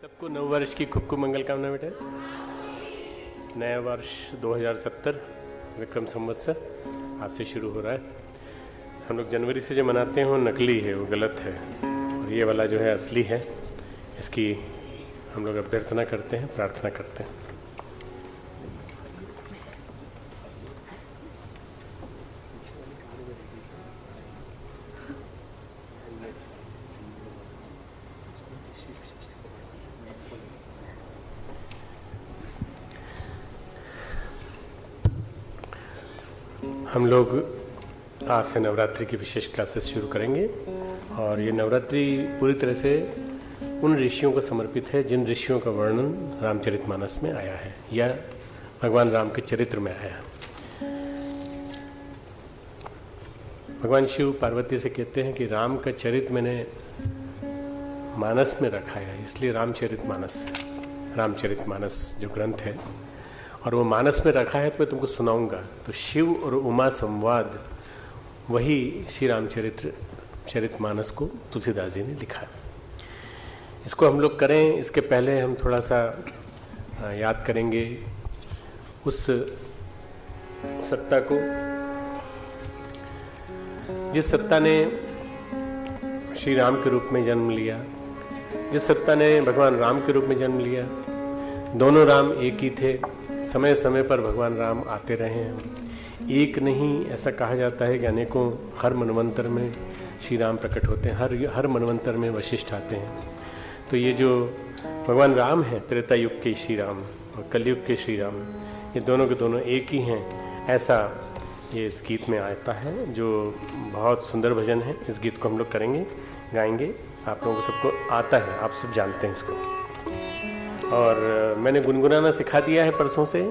सबको नव वर्ष की खूब खूब मंगल कामना बेटा। नया वर्ष 2070 विक्रम संवत्सर, आज से शुरू हो रहा है। हम लोग जनवरी से जो मनाते हैं, वो नकली है, वो गलत है। और ये वाला जो है असली है, इसकी हम लोग अभ्यर्थना करते हैं, प्रार्थना करते हैं। हम लोग आज से नवरात्रि की विशेष क्लासेस शुरू करेंगे। और ये नवरात्रि पूरी तरह से उन ऋषियों को समर्पित है, जिन ऋषियों का वर्णन रामचरितमानस में आया है, या भगवान राम के चरित्र में आया है। भगवान शिव पार्वती से कहते हैं कि राम का चरित्र मैंने मानस में रखा है, इसलिए रामचरित मानस रामचरित मानस जो ग्रंथ है और वो मानस में रखा है तो मैं तुमको सुनाऊँगा। तो शिव और उमा संवाद, वही श्री रामचरित्र, चरित मानस को तुलसीदास जी ने लिखा। इसको हम लोग करें, इसके पहले हम थोड़ा सा याद करेंगे उस सत्ता को। जिस सत्ता ने श्री राम के रूप में जन्म लिया, जिस सत्ता ने भगवान राम के रूप में जन्म लिया, दोनों राम एक ही थे। समय समय पर भगवान राम आते रहे हैं। एक नहीं, ऐसा कहा जाता है कि अनेकों हर मनवंतर में श्री राम प्रकट होते हैं, हर हर मनवंतर में वशिष्ठ आते हैं। तो ये जो भगवान राम हैं, त्रेता युग के श्री राम और कलयुग के श्री राम, ये दोनों के दोनों एक ही हैं, ऐसा ये इस गीत में आता है, जो बहुत सुंदर भजन है। इस गीत को हम लोग करेंगे, गाएँगे। आप लोगों को सबको आता है, आप सब जानते हैं इसको। और मैंने गुनगुनाना सिखा दिया है परसों से।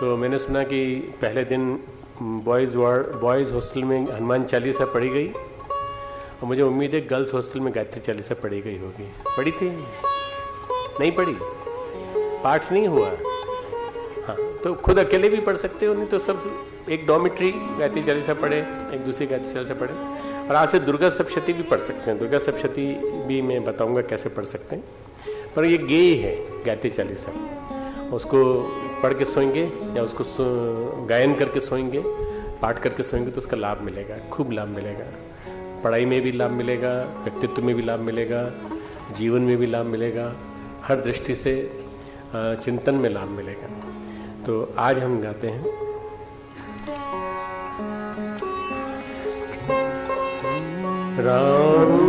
तो मैंने सुना कि पहले दिन बॉयज़ वार्ड बॉयज़ हॉस्टल में हनुमान चालीसा पढ़ी गई और मुझे उम्मीद है गर्ल्स हॉस्टल में गायत्री चालीसा पढ़ी गई होगी। पढ़ी थी? नहीं पढ़ी। पाठ नहीं हुआ। हाँ तो खुद अकेले भी पढ़ सकते हो, नहीं तो सब एक डॉमिट्री गायत्री चालीसा पढ़े, एक दूसरी गायत्री चालीसा पढ़े। और आज से दुर्गा सप्शती भी पढ़ सकते हैं। दुर्गा सप्शती भी मैं बताऊँगा कैसे पढ़ सकते हैं। पर ये गेय है, गायत्री चालीसा। उसको पढ़ के सोएँगे या उसको गायन करके सोएँगे, पाठ करके सोएँगे तो उसका लाभ मिलेगा, खूब लाभ मिलेगा। पढ़ाई में भी लाभ मिलेगा, व्यक्तित्व में भी लाभ मिलेगा, जीवन में भी लाभ मिलेगा, हर दृष्टि से चिंतन में लाभ मिलेगा। तो आज हम गाते हैं। राम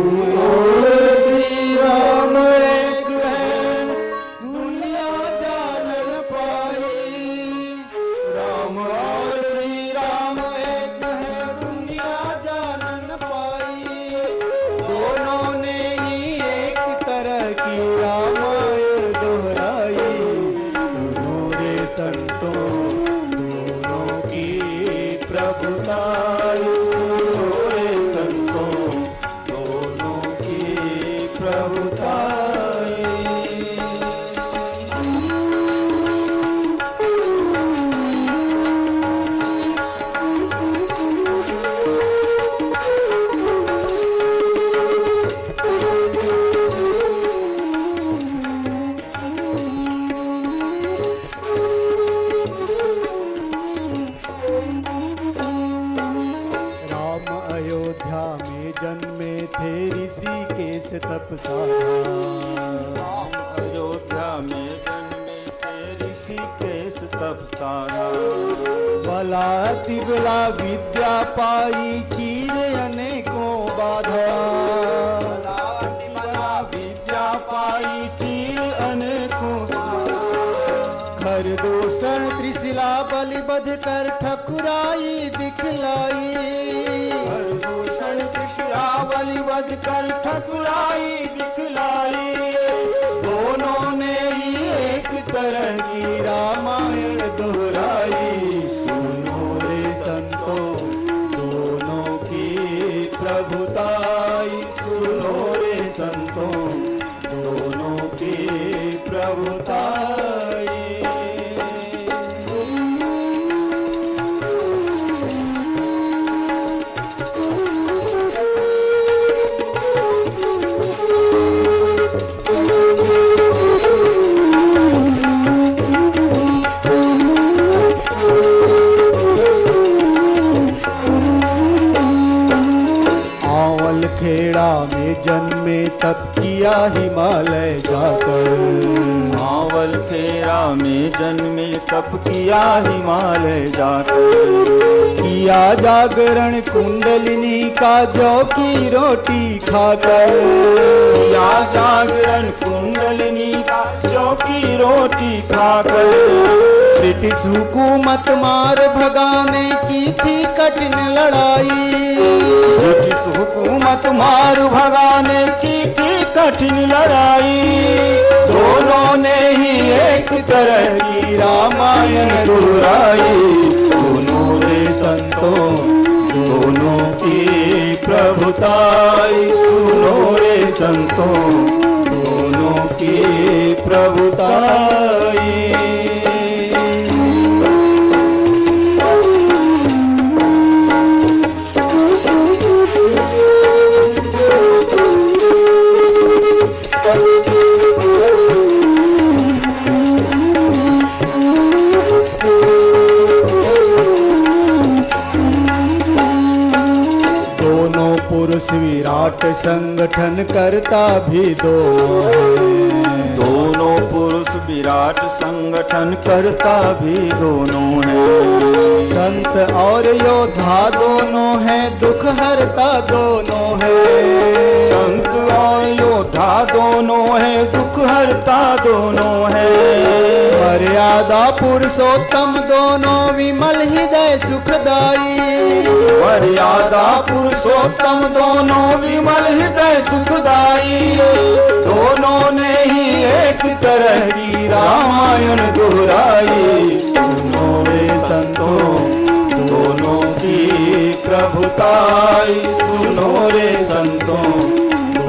आई चीरे अनेकों बाधा। मना विद्या पाई चीर अनेकों घर दूसर त्रिशिला बलि बध कर ठकुराई दिखलाई। घर दूसर त्रिशिला बलि बध कर ठकुराई दिखलाई किया हिमालय जाकर। मावल खेरा में जन्मे तप किया हिमालय जाकर। किया जागरण कुंडलिनी का जौ की रोटी खाकर। किया जागरण कुंडलिनी का जौ की रोटी खाकर। ब्रिटिश हुकूमत मार भगाने की थी कठिन लड़ाई। ब्रिटिश हुकूमत मार भगाने की थी कठिन लड़ाई। दोनों ने ही एक तरह की रामायण दोहराई। दोनों ने संतों, दोनों की प्रभुताई। सुनो रे संतों, दोनों की प्रभुताई। संगठन करता भी हैं। दोनों पुरुष विराट संगठन करता भी दोनों है। संत और योद्धा दोनों है दुख हरता दोनों है। संत और योद्धा दोनों है दुख हरता दोनों हैं। मर्यादा पुरुषोत्तम दोनों विमल हृदय सुखदाई मर्यादा पुरुषोत्तम दोनों विमल हृदय सुखदाई दोनों ने ही एक तरह की रामायण दोहराई। दोनों संतों, दोनों की प्रभुताई। सुनो रे संतों,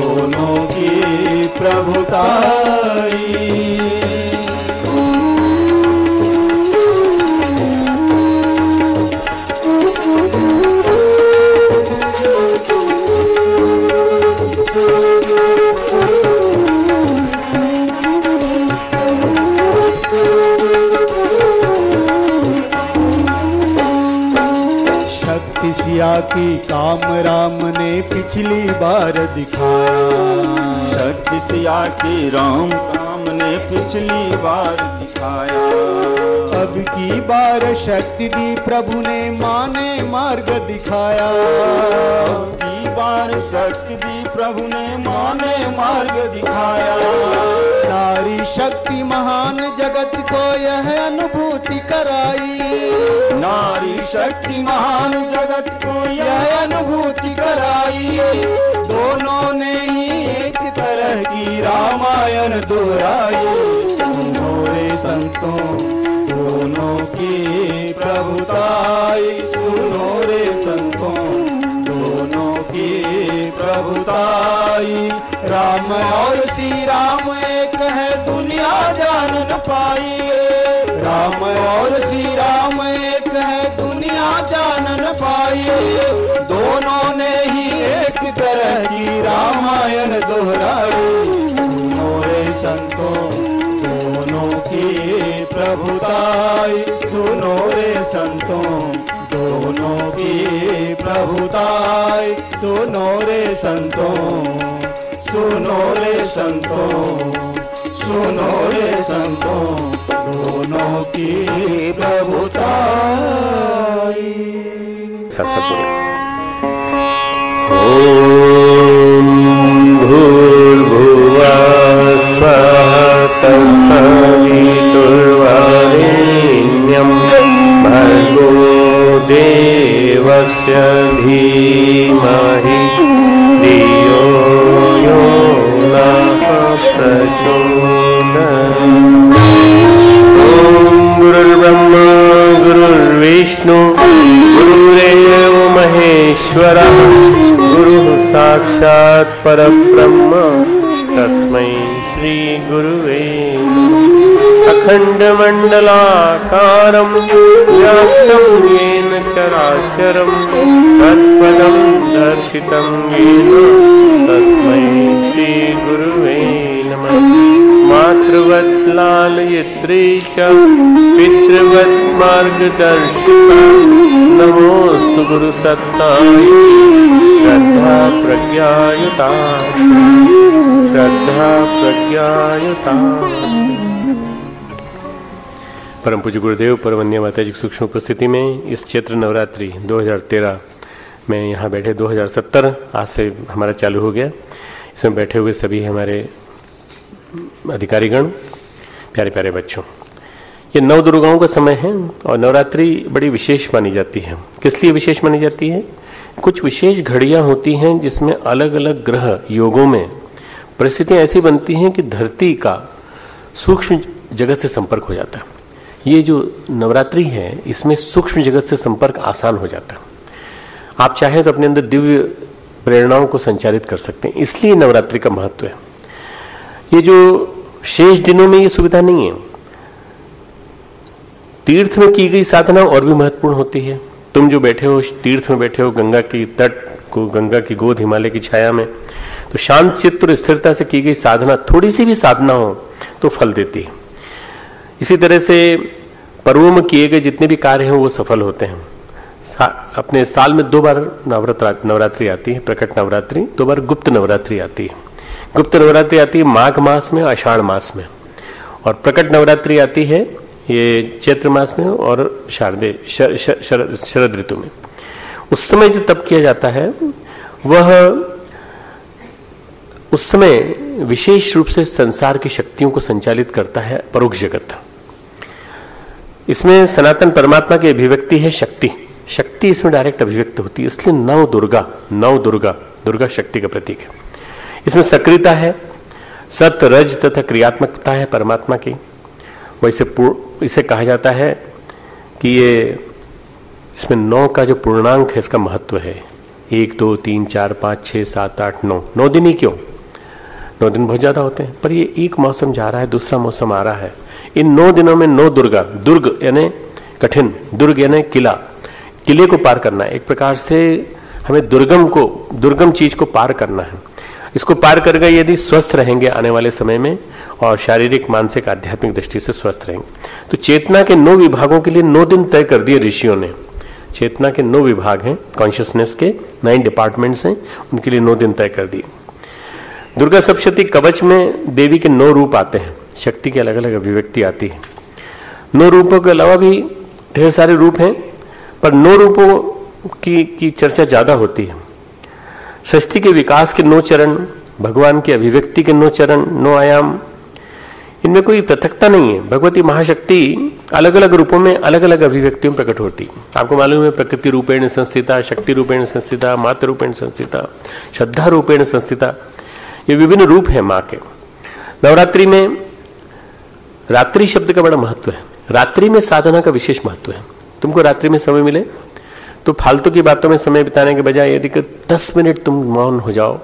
दोनों की प्रभुताई। काम राम ने पिछली बार दिखाया। शक्ति सिया की राम राम ने पिछली बार दिखाया। अब की बार शक्ति दी प्रभु ने माने मार्ग दिखाया। अब की बार शक्ति दी प्रभु ने माने मार्ग दिखाया। नारी शक्ति महान जगत को यह अनुभूति कराई। नारी शक्ति महान जगत को यह दोनों ने ही एक तरह की रामायण दोहराई। दोनों रे संतों, दोनों की प्रभुताई। सुनो रे संतों, दोनों की प्रभुताई। राम और श्री राम एक है, दुनिया जान न पाई राम और श्री राम रामायण दोहराई दोनों रे संतों दोनों की प्रभुताई सुनो रे संतों दोनों की प्रभुताई सुनो रे संतों सुनो रे संतों सुनो रे संतों दोनों की प्रभुताई सत्सपुर तत्सवितुर्वरेण्यं भर्गो देवस्य धीमहि धियो यो नः ॐ गुरुर्ब्रह्मा, गुरुर्विष्णु गुरुरेव महेश्वरः। गुरुः साक्षात् परब्रह्म। श्रीगुरुवे अखण्डमण्डलाकारं व्याप्तं येन चराचरं, तत्पदं दर्शितं येन तस्मै श्रीगुरुवे नमः। मातृवत् लालयित्री च पितृवत् मार्गदर्शिका नमोऽस्तु गुरुसत्ताय। श्रद्धा प्रज्ञायुता श्रद्धा प्रज्ञायुता। परम पूज्य गुरुदेव, परमन्य माता जी की सूक्ष्म उपस्थिति में इस क्षेत्र नवरात्रि 2013 में यहाँ बैठे 2070 आज से हमारा चालू हो गया। इसमें बैठे हुए सभी हमारे अधिकारीगण, प्यारे प्यारे बच्चों, ये नव दुर्गाओं का समय है और नवरात्रि बड़ी विशेष मानी जाती है। किस लिए विशेष मानी जाती है? कुछ विशेष घड़ियाँ होती हैं जिसमें अलग अलग ग्रह योगों में परिस्थितियाँ ऐसी बनती हैं कि धरती का सूक्ष्म जगत से संपर्क हो जाता है। ये जो नवरात्रि है, इसमें सूक्ष्म जगत से संपर्क आसान हो जाता है। आप चाहें तो अपने अंदर दिव्य प्रेरणाओं को संचालित कर सकते हैं। इसलिए नवरात्रि का महत्व है। ये जो शेष दिनों में ये सुविधा नहीं है। तीर्थ में की गई साधना और भी महत्वपूर्ण होती है। तुम जो बैठे हो, तीर्थ में बैठे हो, गंगा की तट को, गंगा की गोद, हिमालय की छाया में तो शांत चित्त और स्थिरता से की गई साधना थोड़ी सी भी साधना हो तो फल देती है। इसी तरह से पर्वों में किए गए जितने भी कार्य हैं वो सफल होते हैं। सा, अपने साल में दो बार नवरात्र नवरात्रि आती है प्रकट नवरात्रि दो बार गुप्त नवरात्रि आती है। गुप्त नवरात्रि आती है माघ मास में आषाढ़ मास में। और प्रकट नवरात्रि आती है ये चैत्र मास में और शारदे शरद ऋतु में। उस समय जो तप किया जाता है वह उस समय विशेष रूप से संसार की शक्तियों को संचालित करता है परोक्ष जगत। इसमें सनातन परमात्मा की अभिव्यक्ति है शक्ति। शक्ति इसमें डायरेक्ट अभिव्यक्त होती है, इसलिए नव दुर्गा नव दुर्गा दुर्गा शक्ति का प्रतीक है। इसमें सक्रियता है सत रज तथा क्रियात्मकता है परमात्मा की। वैसे इसे कहा जाता है कि ये, इसमें नौ का जो पूर्णांक है, इसका महत्व है। एक, दो, तीन, चार, पाँच छः सात, आठ, नौ। नौ दिन ही क्यों? नौ दिन बहुत ज़्यादा होते हैं। पर ये एक मौसम जा रहा है, दूसरा मौसम आ रहा है। इन नौ दिनों में नौ दुर्गा, दुर्ग यानी कठिन, दुर्ग यानी किला, किले को पार करना है। एक प्रकार से हमें दुर्गम को, दुर्गम चीज़ को पार करना है। इसको पार कर गए यदि स्वस्थ रहेंगे आने वाले समय में और शारीरिक, मानसिक, आध्यात्मिक दृष्टि से स्वस्थ रहेंगे। तो चेतना के नौ विभागों के लिए नौ दिन तय कर दिए ऋषियों ने। चेतना के नौ विभाग हैं कॉन्शियसनेस के नाइन डिपार्टमेंट्स हैं, उनके लिए नौ दिन तय कर दिए। दुर्गा सप्तशती कवच में देवी के नौ रूप आते हैं। शक्ति की अलग अलग अभिव्यक्ति आती है। नौ रूपों के अलावा भी ढेर सारे रूप हैं, पर नौ रूपों की की चर्चा ज़्यादा होती है। सृष्टि के विकास के नौ चरण, भगवान की अभिव्यक्ति के नौ चरण, नौ आयाम, इनमें कोई पृथकता नहीं है। भगवती महाशक्ति अलग अलग रूपों में अलग अलग अभिव्यक्तियों में प्रकट होती आपको मालूम है, प्रकृति रूपेण संस्थिता, शक्ति रूपेण संस्थिता मातृ रूपेण संस्थिता, श्रद्धा रूपेण संस्थिता ये विभिन्न रूप है माँ के। नवरात्रि में रात्रि शब्द का बड़ा महत्व है। रात्रि में साधना का विशेष महत्व है। तुमको रात्रि में समय मिले तो फालतू की बातों में समय बिताने के बजाय यदि दस मिनट तुम मौन हो जाओ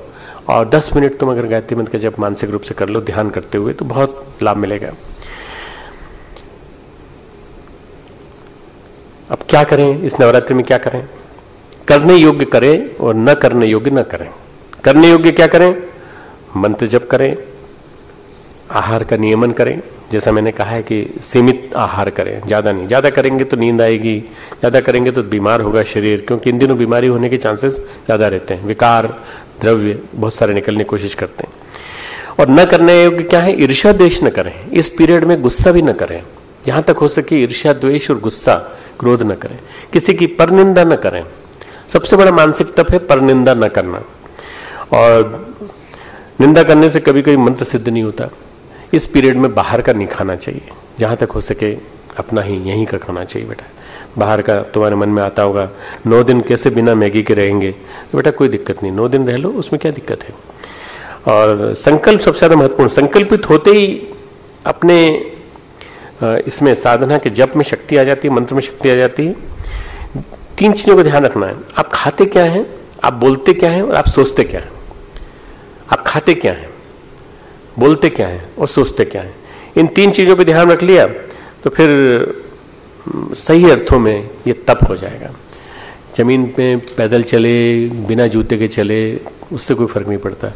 और दस मिनट तुम अगर गायत्री मंत्र का जब मानसिक रूप से कर लो ध्यान करते हुए तो बहुत लाभ मिलेगा। अब क्या करें? इस नवरात्रि में क्या करें? करने योग्य करें और न करने योग्य न करें। करने योग्य क्या करें? मंत्र जप करें, आहार का नियमन करें। जैसा मैंने कहा है कि सीमित आहार करें, ज़्यादा नहीं। ज़्यादा करेंगे तो नींद आएगी, ज़्यादा करेंगे तो बीमार होगा शरीर, क्योंकि इन दिनों बीमारी होने के चांसेस ज़्यादा रहते हैं। विकार, द्रव्य, बहुत सारे निकलने की कोशिश करते हैं। और न करने योग्य क्या है? ईर्षा द्वेश न करें। इस पीरियड में गुस्सा भी न करें। जहाँ तक हो सके ईर्षा द्वेष और गुस्सा क्रोध न करें। किसी की परनिंदा न करें। सबसे बड़ा मानसिक तप है परनिंदा न करना। और निंदा करने से कभी कभी मंत्र सिद्ध नहीं होता। इस पीरियड में बाहर का नहीं खाना चाहिए। जहाँ तक हो सके अपना ही, यहीं का खाना चाहिए बेटा। बाहर का तुम्हारे मन में आता होगा, नौ दिन कैसे बिना मैगी के रहेंगे? तो बेटा, कोई दिक्कत नहीं। नौ दिन रह लो, उसमें क्या दिक्कत है? और संकल्प सबसे ज़्यादा महत्वपूर्ण, संकल्पित होते ही अपने इसमें साधना के जप में शक्ति आ जाती है, मंत्र में शक्ति आ जाती है। तीन चीज़ों का ध्यान रखना है। आप खाते क्या हैं? आप बोलते क्या हैं? और आप सोचते क्या हैं? आप खाते क्या हैं? बोलते क्या हैं? और सोचते क्या हैं? इन तीन चीज़ों पे ध्यान रख लिया तो फिर सही अर्थों में ये तप हो जाएगा। ज़मीन पे पैदल चले, बिना जूते के चले, उससे कोई फ़र्क नहीं पड़ता।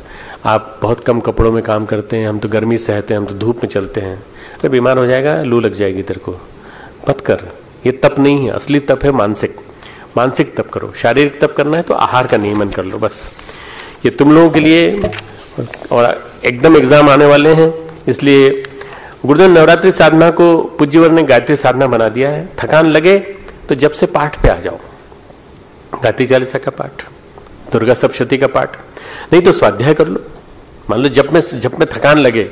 आप बहुत कम कपड़ों में काम करते हैं, हम तो गर्मी सहते हैं, हम तो धूप में चलते हैं। अरे, बीमार हो जाएगा, लू लग जाएगी तेरे को। मत कर, ये तप नहीं है, असली तप है मानसिक। मानसिक तप करो, शारीरिक तप करना है तो आहार का नियमन कर लो, बस। ये तुम लोगों के लिए और एकदम एग्ज़ाम आने वाले हैं। इसलिए गुरुदेव नवरात्रि साधना को पूज्यवर ने गायत्री साधना बना दिया है। थकान लगे तो जब से पाठ पे आ जाओ। गायत्री चालीसा का पाठ, दुर्गा सप्तशती का पाठ, नहीं तो स्वाध्याय कर लो। मान लो जब में जब में थकान लगे,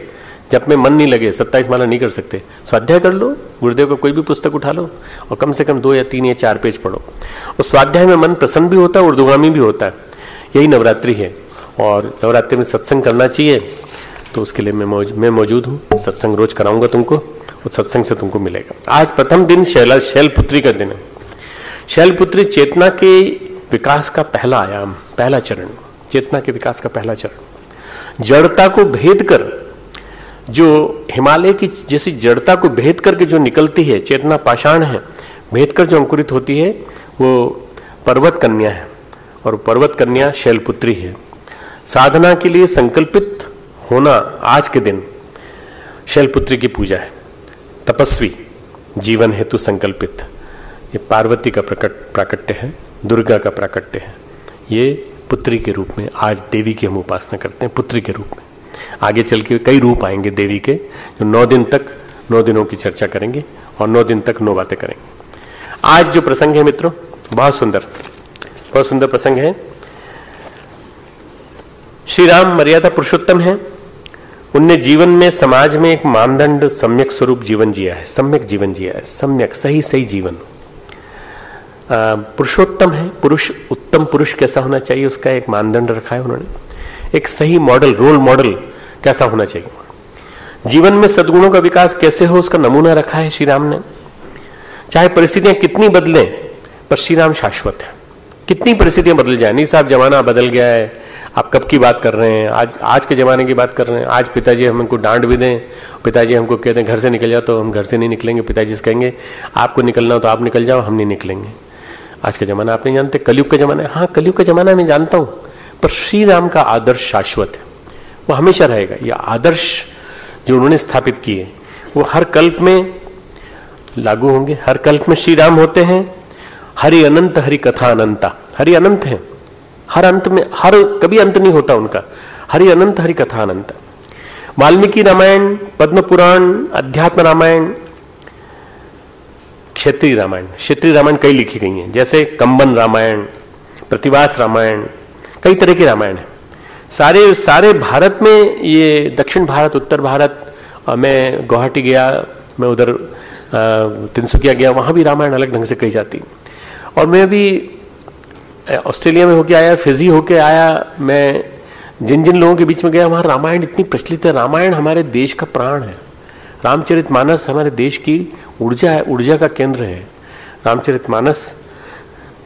जब में मन नहीं लगे, सत्ताईस माला नहीं कर सकते। स्वाध्याय कर लो, गुरुदेव का कोई भी पुस्तक उठा लो और कम से कम दो या तीन या चार पेज पढ़ो। और स्वाध्याय में मन प्रसन्न भी होता है उर्दुगामी भी होता है। यही नवरात्रि है। और नवरात्रि में सत्संग करना चाहिए तो उसके लिए मैं मौज, मैं मौजूद हूँ। सत्संग रोज कराऊँगा तुमको, और सत्संग से तुमको मिलेगा। आज प्रथम दिन शैला, शैलपुत्री का दिन है। शैलपुत्री चेतना के विकास का पहला आयाम, पहला चरण। चेतना के विकास का पहला चरण। जड़ता को भेद कर, जो हिमालय की, जैसी जड़ता को भेद करके जो निकलती है, चेतना पाषाण है, भेद कर जो अंकुरित होती है, वो पर्वत कन्या है। और पर्वत कन्या शैलपुत्री है। साधना के लिए संकल्पित होना आज के दिन शैलपुत्री की पूजा है। तपस्वी, जीवन हेतु संकल्पित। ये पार्वती का प्रकट, प्राकट्य है, दुर्गा का प्राकट्य है। ये पुत्री के रूप में, आज देवी की हम उपासना करते हैं, पुत्री के रूप में। आगे चल के कई रूप आएँगे देवी के, जो नौ दिन तक, नौ दिनों की चर्चा करेंगे और नौ दिन तक नौ बातें करेंगे। आज जो प्रसंग है मित्रों, बहुत सुंदर। बहुत सुंदर प्रसंग है। श्री राम मर्यादा पुरुषोत्तम है। उनने जीवन में, समाज में एक मानदंड सम्यक स्वरूप जीवन जिया है, सम्यक जीवन जिया है, सम्यक, सही सही जीवन। पुरुषोत्तम है, पुरुष, उत्तम पुरुष कैसा होना चाहिए उसका एक मानदंड रखा है उन्होंने। एक सही मॉडल, रोल मॉडल कैसा होना चाहिए? जीवन में सदगुणों का विकास कैसे हो उसका नमूना रखा है श्री राम ने। चाहे परिस्थितियाँ कितनी बदलें, पर श्री राम शाश्वत है। कितनी परिस्थितियाँ बदल जाए? नहीं साहब, जमाना बदल गया है। आप कब की बात कर रहे हैं? आज आज के ज़माने की बात कर रहे हैं। आज पिताजी हमको डांट भी दें। पिताजी हमको कहते हैं, घर से निकल जाओ तो हम घर से नहीं निकलेंगे। पिताजी से कहेंगे, आपको निकलना हो तो आप निकल जाओ, हम नहीं निकलेंगे। आज का ज़माना आप नहीं जानते। कलयुग का ज़माना है। हाँ कलयुग का ज़माना मैं जानता हूँ, पर श्री राम का आदर्श शाश्वत है। वो हमेशा रहेगा। ये आदर्श जो उन्होंने स्थापित किए, वो हर कल्प में लागू होंगे। हर कल्प में श्री राम होते हैं। हरि अनंत, हरि कथा अनंता हरि अनंत है। हर अंत में, हर कभी अंत नहीं होता उनका। हरि अनंत, हरि कथा अनंत वाल्मीकि रामायण पद्म पुराण अध्यात्म रामायण क्षेत्रीय रामायण। क्षेत्रीय रामायण कई लिखी गई हैं। जैसे कंबन रामायण, प्रतिवास रामायण, कई तरह के रामायण है। सारे सारे भारत में ये दक्षिण भारत, उत्तर भारत मैं गुवाहाटी गया, मैं उधर तिनसुकिया गया, वहाँ भी रामायण अलग ढंग से कही जाती और मैं भी ऑस्ट्रेलिया में होके आया, फिजी होके आया, मैं जिन जिन लोगों के बीच में गया, वहाँ रामायण इतनी प्रचलित है। रामायण हमारे देश का प्राण है। रामचरित मानस हमारे देश की ऊर्जा है, ऊर्जा का केंद्र है। रामचरित मानस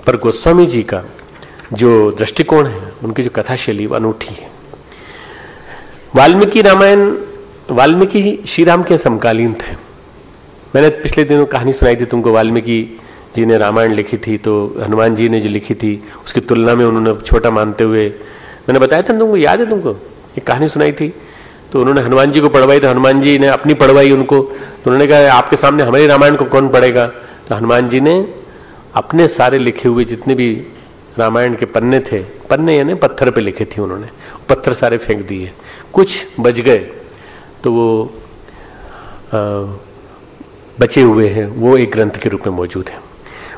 पर गोस्वामी जी का जो दृष्टिकोण है, उनकी जो कथा शैली वो अनूठी है। वाल्मीकि रामायण, वाल्मीकि श्री राम के समकालीन थे। मैंने पिछले दिनों कहानी सुनाई थी तुमको, वाल्मीकि जी ने रामायण लिखी थी तो हनुमान जी ने जो लिखी थी उसकी तुलना में उन्होंने छोटा मानते हुए मैंने बताया था तुमको याद है तुमको? एक कहानी सुनाई थी। तो उन्होंने हनुमान जी को पढ़वाई तो हनुमान जी ने अपनी पढ़वाई उनको तो उन्होंने कहा आपके सामने हमारे रामायण को कौन पढ़ेगा? तो हनुमान जी ने अपने सारे लिखे हुए जितने भी रामायण के पन्ने थे पन्ने यानी पत्थर पे लिखे थे उन्होंने पत्थर सारे फेंक दिए। कुछ बच गए तो वो आ, बचे हुए हैं वो एक ग्रंथ के रूप में मौजूद है।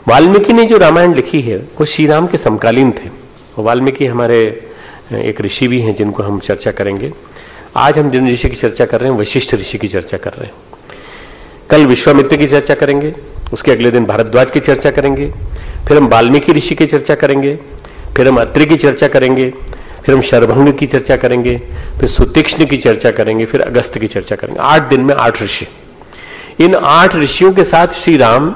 वाल्मीकि ने जो रामायण लिखी है, वो श्री राम के समकालीन थे। वाल्मीकि हमारे एक ऋषि भी हैं जिनको हम चर्चा करेंगे। आज हम जिन ऋषि की चर्चा कर रहे हैं, वशिष्ठ ऋषि की चर्चा कर रहे हैं। कल विश्वामित्र की चर्चा करेंगे, उसके अगले दिन भारद्वाज की चर्चा करेंगे, फिर हम वाल्मीकि ऋषि की चर्चा करेंगे, फिर हम अत्रि की चर्चा करेंगे, फिर हम शरभंग की चर्चा करेंगे, फिर सुतीक्ष्ण की चर्चा करेंगे, फिर अगस्त की चर्चा करेंगे। आठ दिन में आठ ऋषि। इन आठ ऋषियों के साथ श्री राम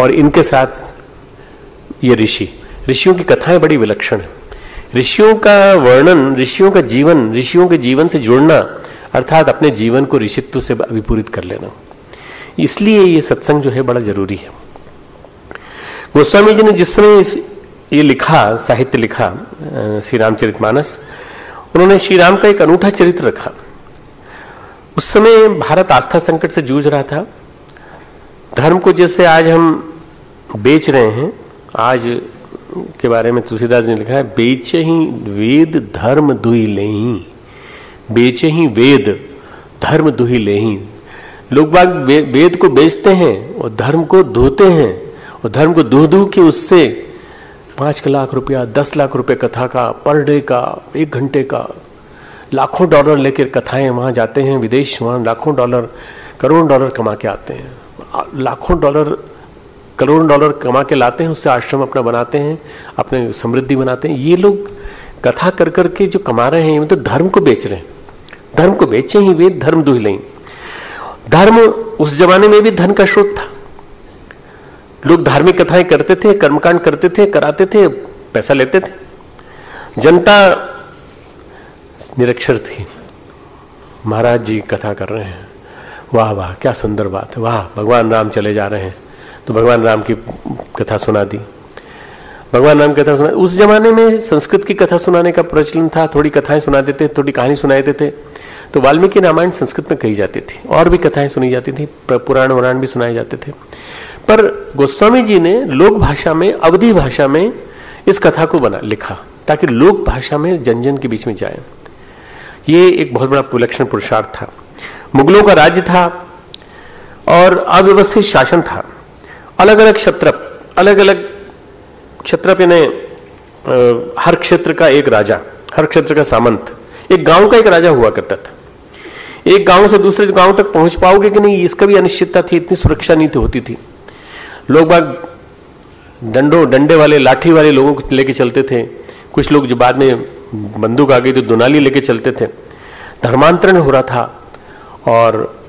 और इनके साथ ये ऋषि। ऋषियों की कथाएँ बड़ी विलक्षण है। ऋषियों का वर्णन, ऋषियों का जीवन, ऋषियों के जीवन से जुड़ना, अर्थात अपने जीवन को ऋषित्व से अभिपूरित कर लेना। इसलिए ये सत्संग जो है बड़ा ज़रूरी है। गोस्वामी जी ने जिस समय ये लिखा, साहित्य लिखा श्री रामचरित मानस उन्होंने श्री राम का एक अनूठा चरित्र रखा। उस समय भारत आस्था संकट से जूझ रहा था। धर्म को जैसे आज हम बेच रहे हैं, आज के बारे में तुलसीदास ने लिखा है, बेच ही वेद धर्म दुही ले बेचे ही वेद धर्म दुही ले लोग बाग वेद को बेचते हैं और धर्म को धोते हैं और धर्म को दूह दूह के उससे पाँच लाख रुपया, दस लाख रुपये कथा का, पर डे का, एक घंटे का, लाखों डॉलर लेकर कथाएँ वहाँ जाते हैं, विदेश वहाँ लाखों डॉलर, करोड़ों डॉलर कमा के आते हैं। लाखों डॉलर, करोड़ों डॉलर कमा के लाते हैं, उससे आश्रम अपना बनाते हैं, अपने समृद्धि बनाते हैं। ये लोग कथा कर कर के जो कमा रहे हैं, ये तो धर्म को बेच रहे हैं। धर्म को बेचे ही, वे धर्म दुह लें धर्म उस जमाने में भी धन का स्रोत था। लोग धार्मिक कथाएँ करते थे, कर्मकांड करते थे, कराते थे, पैसा लेते थे। जनता निरक्षर थी। महाराज जी कथा कर रहे हैं। वाह वाह, क्या सुंदर बात है। वाह, भगवान राम चले जा रहे हैं। तो भगवान राम की कथा सुना दी। भगवान राम कथा सुना, उस जमाने में संस्कृत की कथा सुनाने का प्रचलन था, थोड़ी कथाएँ सुना देते, थोड़ी कहानी सुनाए देते। तो वाल्मीकि रामायण संस्कृत में कही जाती थी, और भी कथाएँ सुनी जाती थी पुराण, वुराण भी सुनाए जाते थे। पर गोस्वामी जी ने लोक भाषा में, अवधि भाषा में इस कथा को बना, लिखा, ताकि लोक भाषा में जन जन के बीच में जाए। ये एक बहुत बड़ा विलक्षण पुरुषार्थ था। मुगलों का राज्य था और अव्यवस्थित शासन था। अलग अलग क्षत्र अलग अलग क्षत्र ने हर क्षेत्र का एक राजा, हर क्षेत्र का सामंत। एक गाँव का एक राजा हुआ करता था। एक गाँव से दूसरे गाँव तक पहुँच पाओगे कि नहीं, इसका भी अनिश्चितता थी, इतनी सुरक्षा नीति होती थी। लोग बाग डंडो, डंडे वाले, लाठी वाले लोगों को लेके चलते थे। कुछ लोग जो बाद में बंदूक आ गई तो दुनाली लेके चलते थे। धर्मांतरण हो रहा था। और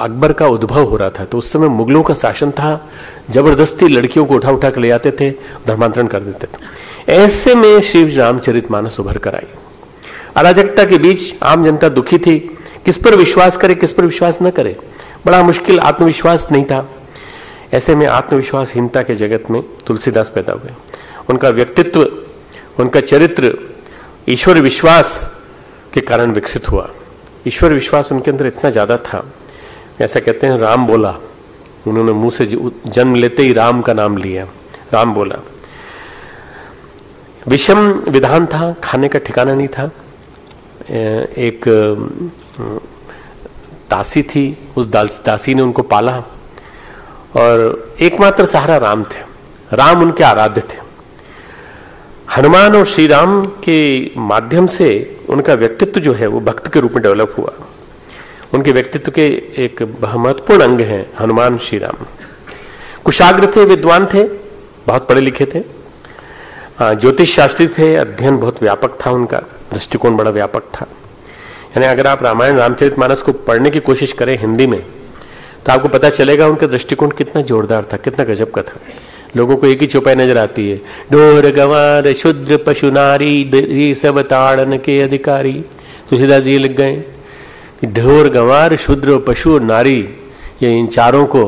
अकबर का उद्भव हो रहा था। तो उस समय मुगलों का शासन था, ज़बरदस्ती लड़कियों को उठा उठा कर ले आते थे, धर्मांतरण कर देते थे। ऐसे में श्री रामचरित मानस उभर कर आई। अराजकता के बीच आम जनता दुखी थी, किस पर विश्वास करे, किस पर विश्वास न करे। बड़ा मुश्किल आत्मविश्वास नहीं था। ऐसे में आत्मविश्वासहीनता के जगत में तुलसीदास पैदा हुए। उनका व्यक्तित्व, उनका चरित्र, ईश्वर विश्वास के कारण विकसित हुआ। ईश्वर विश्वास उनके अंदर इतना ज़्यादा था। ऐसा कहते हैं, राम बोला, उन्होंने मुँह से जन्म लेते ही राम का नाम लिया। राम बोला, विषम विधान था, खाने का ठिकाना नहीं था। एक दासी थी, उस दासी ने उनको पाला। और एकमात्र सहारा राम थे। राम उनके आराध्य थे। हनुमान और श्री राम के माध्यम से उनका व्यक्तित्व जो है वो भक्त के रूप में डेवलप हुआ। उनके व्यक्तित्व के एक महत्वपूर्ण अंग हैं हनुमान श्री राम कुशाग्र थे, विद्वान थे, बहुत पढ़े लिखे थे। ज्योतिष शास्त्री थे, अध्ययन बहुत व्यापक था उनका, दृष्टिकोण बड़ा व्यापक था। यानी अगर आप रामायण, रामचरित मानस को पढ़ने की कोशिश करें हिंदी में तो आपको पता चलेगा उनका दृष्टिकोण कितना जोरदार था, कितना गजब का था। लोगों को एक ही चौपाई नज़र आती है। ढोर गंवार, शुद्र पशु नारी सब ताड़न के अधिकारी। तुलसीदास जी लिख गए। कि ढोर गंवार, शुद्र पशु नारी, ये इन चारों को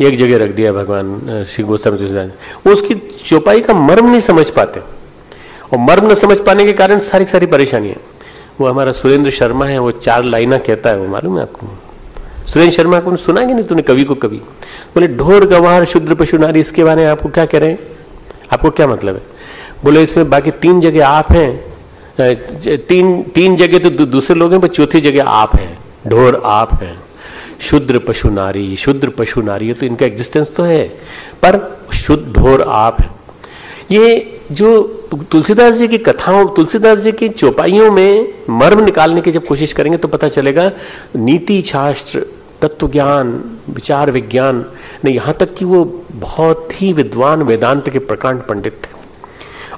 एक जगह रख दिया भगवान श्री गोस्वामी तुलसीदास उसकी चौपाई का मर्म नहीं समझ पाते। और मर्म न समझ पाने के कारण सारी सारी परेशानियाँ वो हमारा सुरेंद्र शर्मा है, वो चार लाइना कहता है, वो मालूम है आपको? सुरेंद्र शर्मा को सुना कि नहीं तूने कवि को कभी बोले, ढोर, गवार शुद्र पशु, नारी, इसके बारे में आपको क्या कह रहे हैं? आपको क्या मतलब है? बोले, इसमें बाकी तीन जगह आप हैं। तीन तीन जगह तो दूसरे लोग हैं, पर चौथी जगह आप हैं। ढोर आप हैं शुद्र पशु, नारी शुद्र पशु, नारी तो इनका एग्जिस्टेंस तो है, पर शुद्ध ढोर आप है। ये जो तुलसीदास जी की कथाओं, तुलसीदास जी की चौपाइयों में मर्म निकालने की जब कोशिश करेंगे तो पता चलेगा, नीति शास्त्र तत्व ज्ञान विचार विज्ञान ने यहाँ तक कि वो बहुत ही विद्वान वेदांत के प्रकांड पंडित थे।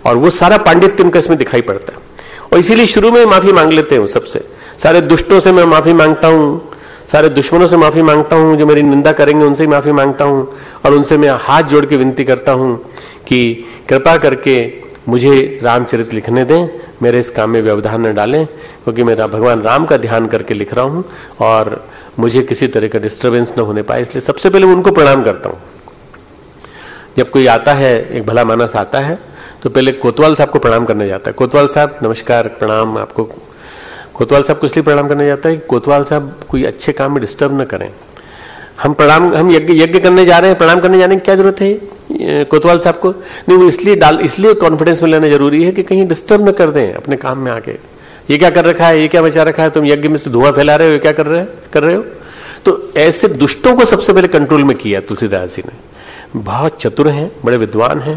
और वो सारा पांडित्य उनका इसमें दिखाई पड़ता है। और इसीलिए शुरू में माफ़ी मांग लेते हैं सबसे। सारे दुष्टों से मैं माफ़ी माँगता हूँ, सारे दुश्मनों से माफ़ी माँगता हूँ, जो मेरी निंदा करेंगे उनसे माफ़ी माँगता हूँ, और उनसे मैं हाथ जोड़ के विनती करता हूँ कि कृपा करके मुझे रामचरित लिखने दें, मेरे इस काम में व्यवधान न डालें, क्योंकि मैं भगवान राम का ध्यान करके लिख रहा हूँ, और मुझे किसी तरह का डिस्टर्बेंस न होने पाए, इसलिए सबसे पहले उनको प्रणाम करता हूँ। जब कोई आता है, एक भला मानस आता है तो पहले कोतवाल साहब को प्रणाम करने जाता है। कोतवाल साहब, नमस्कार, प्रणाम आपको। कोतवाल साहब को इसलिए प्रणाम करने जाता है कोतवाल साहब कोई अच्छे काम में डिस्टर्ब न करें। हम प्रणाम, हम यज्ञ यज्ञ करने जा रहे हैं, प्रणाम करने जाने की क्या ज़रूरत है? कोतवाल साहब को, नहीं, वो इसलिए डाल, इसलिए कॉन्फिडेंस में लेना ज़रूरी है कि कहीं डिस्टर्ब न कर दें अपने काम में आके। ये क्या कर रखा है, ये क्या बचा रखा है, तुम यज्ञ में से धुआँ फैला रहे हो, ये क्या कर रहे हैं कर रहे हो? तो ऐसे दुष्टों को सबसे पहले कंट्रोल में किया तुलसीदास जी ने। बहुत चतुर हैं, बड़े विद्वान हैं।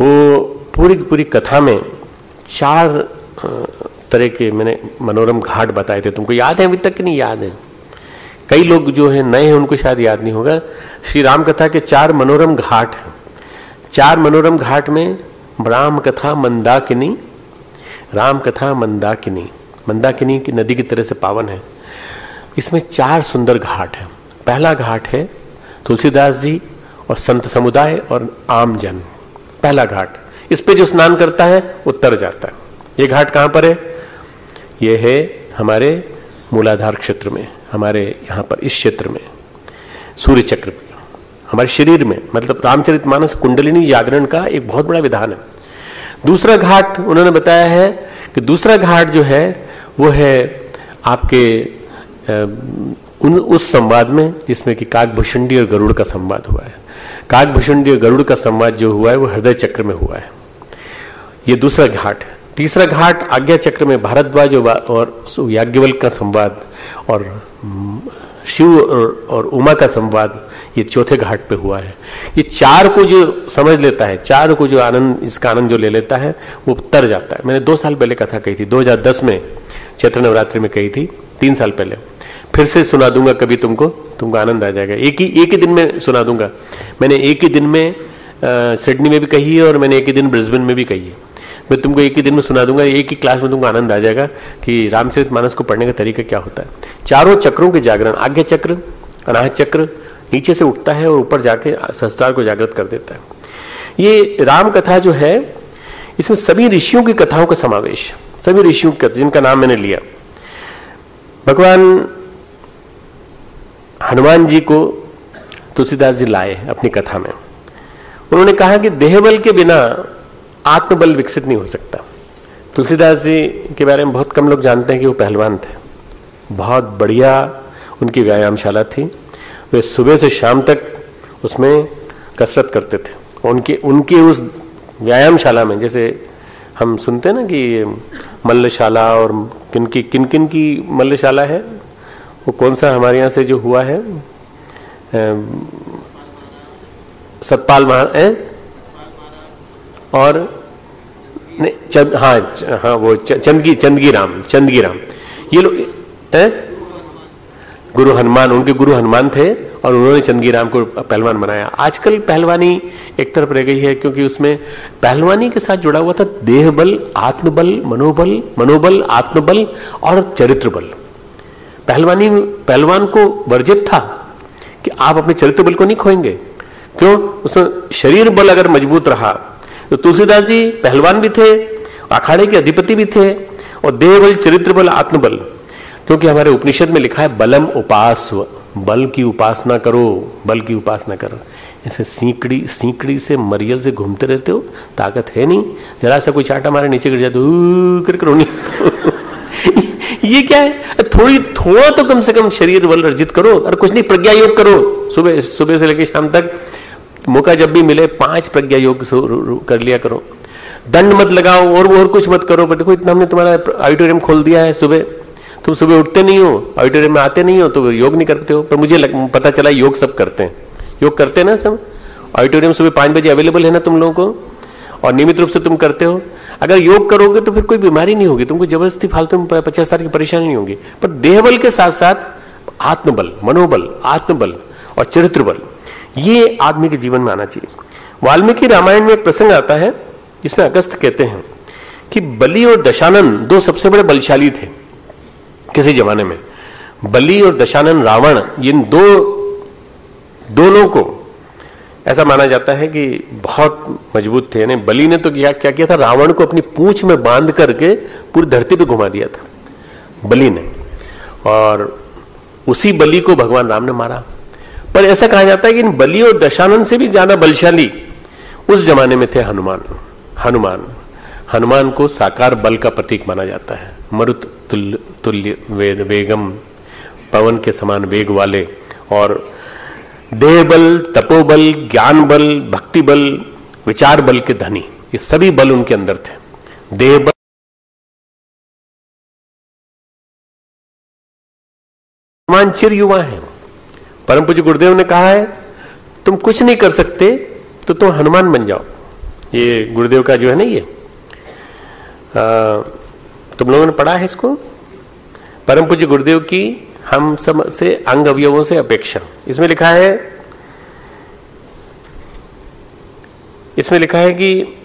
वो पूरी पूरी कथा में चार तरह के मैंने मनोरम घाट बताए थे। तुमको याद है अभी तक कि नहीं? याद है। कई लोग जो है नए हैं, उनको शायद याद नहीं होगा। श्री राम कथा के चार मनोरम घाट हैं। चार मनोरम घाट में राम कथा मंदाकिनी, राम कथा मंदाकिनी। मंदाकिनी की नदी की तरह से पावन है। इसमें चार सुंदर घाट हैं। पहला घाट है तुलसीदास जी और संत समुदाय और आम जन। पहला घाट। इस पे जो स्नान करता है वो तर जाता है। ये घाट कहाँ पर है? ये है हमारे मूलाधार क्षेत्र में, हमारे यहाँ पर, इस क्षेत्र में, सूर्य चक्र में, हमारे शरीर में मतलब रामचरित मानस कुंडलिनी जागरण का एक बहुत बड़ा विधान है। दूसरा घाट, उन्होंने बताया है कि दूसरा घाट जो है, वो है आपके उन, उस संवाद में, जिसमें कि काकभूषणी और गरुड़ का संवाद हुआ है। काकभूषणी और गरुड़ का संवाद जो हुआ है, वो हृदय चक्र में हुआ है। ये दूसरा घाट है। तीसरा घाट आज्ञा चक्र में भारद्वाज और याज्ञवल का संवाद और शिव और, और उमा का संवाद ये चौथे घाट पे हुआ है। ये चार को जो समझ लेता है चार को जो आनंद इसका आनंद जो ले लेता है वो तर जाता है। मैंने दो साल पहले कथा कही थी 2010 में चैत्र नवरात्रि में कही थी तीन साल पहले। फिर से सुना दूँगा कभी तुमको तुमको आनंद आ जाएगा। एक ही एक ही दिन में सुना दूँगा। मैंने एक ही दिन में सिडनी में भी कही है और मैंने एक ही दिन ब्रिस्बेन में भी कही है। मैं तुमको एक ही दिन में सुना दूँगा, एक ही क्लास में तुमको आनंद आ जाएगा कि रामचरित मानस को पढ़ने का तरीका क्या होता है। चारों चक्रों के जागरण, आज्ञा चक्र अनाह चक्र, नीचे से उठता है और ऊपर जाके संस्कार को जागृत कर देता है। ये राम कथा जो है, इसमें सभी ऋषियों की कथाओं का समावेश, सभी ऋषियों की कथा, जिनका नाम मैंने लिया। भगवान हनुमान जी को तुलसीदास जी लाए अपनी कथा में। उन्होंने कहा कि देहबल के बिना आत्मबल विकसित नहीं हो सकता। तुलसीदास जी के बारे में बहुत कम लोग जानते हैं कि वो पहलवान थे। बहुत बढ़िया उनकी व्यायामशाला थी। वे सुबह से शाम तक उसमें कसरत करते थे। उनके उनके उस व्यायामशाला में, जैसे हम सुनते हैं ना कि मल्लशाला और किन की, किन किन की मल्लशाला है? वो कौन सा हमारे यहाँ से जो हुआ है? सतपाल महा और चंद हाँ हाँ वो चंदगी चंदगी राम चंदगी राम ये लोग गुरु हनुमान, उनके गुरु हनुमान थे और उन्होंने चंदगी राम को पहलवान बनाया। आजकल पहलवानी एक तरफ़ रह गई है क्योंकि उसमें पहलवानी के साथ जुड़ा हुआ था देह बल आत्मबल, मनोबल मनोबल, आत्मबल और चरित्र बल पहलवानी, पहलवान को वर्जित था कि आप अपने चरित्र बल को नहीं खोएँगे। क्यों? उसमें शरीर बल अगर मज़बूत रहा तो तुलसीदास जी पहलवान भी थे, अखाड़े के अधिपति भी थे और देह बल चरित्र बल आत्मबल। क्योंकि हमारे उपनिषद में लिखा है, बलम उपास बल की उपासना करो, बल की उपासना करो। ऐसे सीकड़ी सीकड़ी से मरियल से घूमते रहते हो, ताकत है नहीं। जरा सा कोई चाटा मारे, नीचे गिर जाते कर, करो नहीं। ये क्या है? थोड़ी, थोड़ा तो कम से कम शरीर बल अर्जित करो और कुछ नहीं, प्रज्ञा योग करो। सुबह सुबह से लेकर शाम तक मौका जब भी मिले पाँच प्रज्ञा योग कर लिया करो। दंड मत लगाओ और और कुछ मत करो पर देखो इतना हमने तुम्हारा ऑडिटोरियम खोल दिया है सुबह। तुम सुबह उठते नहीं हो ऑडिटोरियम में आते नहीं हो तो योग नहीं करते हो पर मुझे लग, पता चला योग सब करते हैं। योग करते हैं ना सब? ऑडिटोरियम सुबह पाँच बजे अवेलेबल है ना तुम लोगों को? और नियमित रूप से तुम करते हो। अगर योग करोगे तो फिर कोई बीमारी नहीं होगी तुमको ज़बरदस्ती फालतू में पचास साल की परेशानी नहीं होगी। पर देहबल के साथ साथ आत्मबल मनोबल आत्मबल और चरित्र बल ये आदमी के जीवन में आना चाहिए। वाल्मीकि रामायण में एक प्रसंग आता है, जिसमें अगस्त कहते हैं कि बलि और दशानन दो सबसे बड़े बलशाली थे किसी जमाने में। बलि और दशानन रावण इन दो, दोनों को ऐसा माना जाता है कि बहुत मज़बूत थे। यानी बलि ने तो किया, क्या किया था? रावण को अपनी पूंछ में बाँध करके पूरी धरती पे घुमा दिया था, बलि ने। और उसी बलि को भगवान राम ने मारा। पर ऐसा कहा जाता है कि इन बलि और दशानंद से भी ज़्यादा बलशाली उस जमाने में थे हनुमान। हनुमान। हनुमान को साकार बल का प्रतीक माना जाता है। मरुत तुल्य तुल्य, वेद, वेगम, पवन के समान वेग वाले और देह बल तपोबल ज्ञान बल भक्ति बल विचार बल के धनी। ये सभी बल उनके अंदर थे। देह बल चिर युवा है। परम पूज्य गुरुदेव ने कहा है तुम कुछ नहीं कर सकते तो तुम हनुमान बन जाओ। ये गुरुदेव का जो है ना ये आ, तुम लोगों ने पढ़ा है इसको? परम पूज्य गुरुदेव की हम सबसे अंग अवयवों से अपेक्षा। इसमें लिखा है इसमें लिखा है कि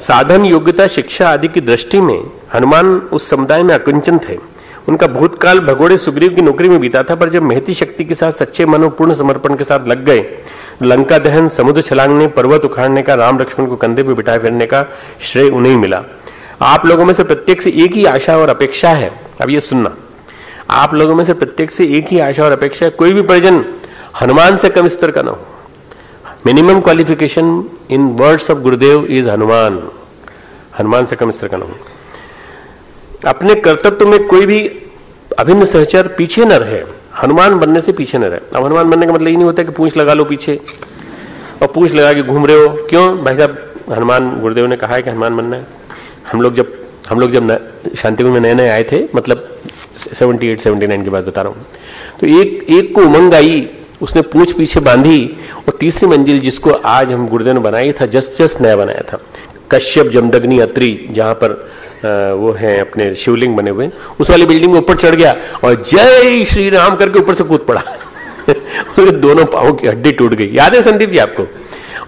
साधन योग्यता शिक्षा आदि की दृष्टि में हनुमान उस समुदाय में अकुंचन थे। उनका भूतकाल भगोड़े सुग्रीव की नौकरी में बीता था, पर जब महती शक्ति के साथ सच्चे मनो पूर्ण समर्पण के साथ लग गए, लंका दहन, समुद्र छलांगने, पर्वत उखाड़ने का, राम लक्ष्मण को कंधे पर बिठाए फिरने का श्रेय उन्हें मिला। आप लोगों में से प्रत्येक से एक ही आशा और अपेक्षा है। अब ये सुनना। आप लोगों में से प्रत्येक से एक ही आशा और अपेक्षा कोई भी परिजन हनुमान से कम स्तर का ना हो। Minimum qualification in words of Gurudev is Hanuman Hanuman से कम स्तर का ना हो। अपने कर्तव्य में कोई भी अभिन्न सहचर पीछे न रहे, हनुमान बनने से पीछे न रहे। अब हनुमान बनने का मतलब ये नहीं होता कि पूछ लगा लो पीछे, और पूछ लगा के घूम रहे हो। क्यों? भाई साहब, हनुमान, गुरुदेव ने कहा है कि हनुमान बनना है। हम लोग जब, हम लोग जब शांतिकुंज में नए नए आए थे मतलब 78 79 की बात बता रहा हूँ। तो एक एक को उमंग आई, उसने पूछ पीछे बांधी, और तीसरी मंजिल जिसको आज हम गुरुदेव ने बनाया था जस्ट जस्ट नया बनाया था। कश्यप जमदग्नि अत्री, जहाँ पर वो हैं अपने शिवलिंग बने हुए। उस वाली बिल्डिंग में ऊपर चढ़ गया और जय श्री राम करके ऊपर से कूद पड़ा। दोनों पाओ की हड्डी टूट गई। याद है संदीप जी आपको?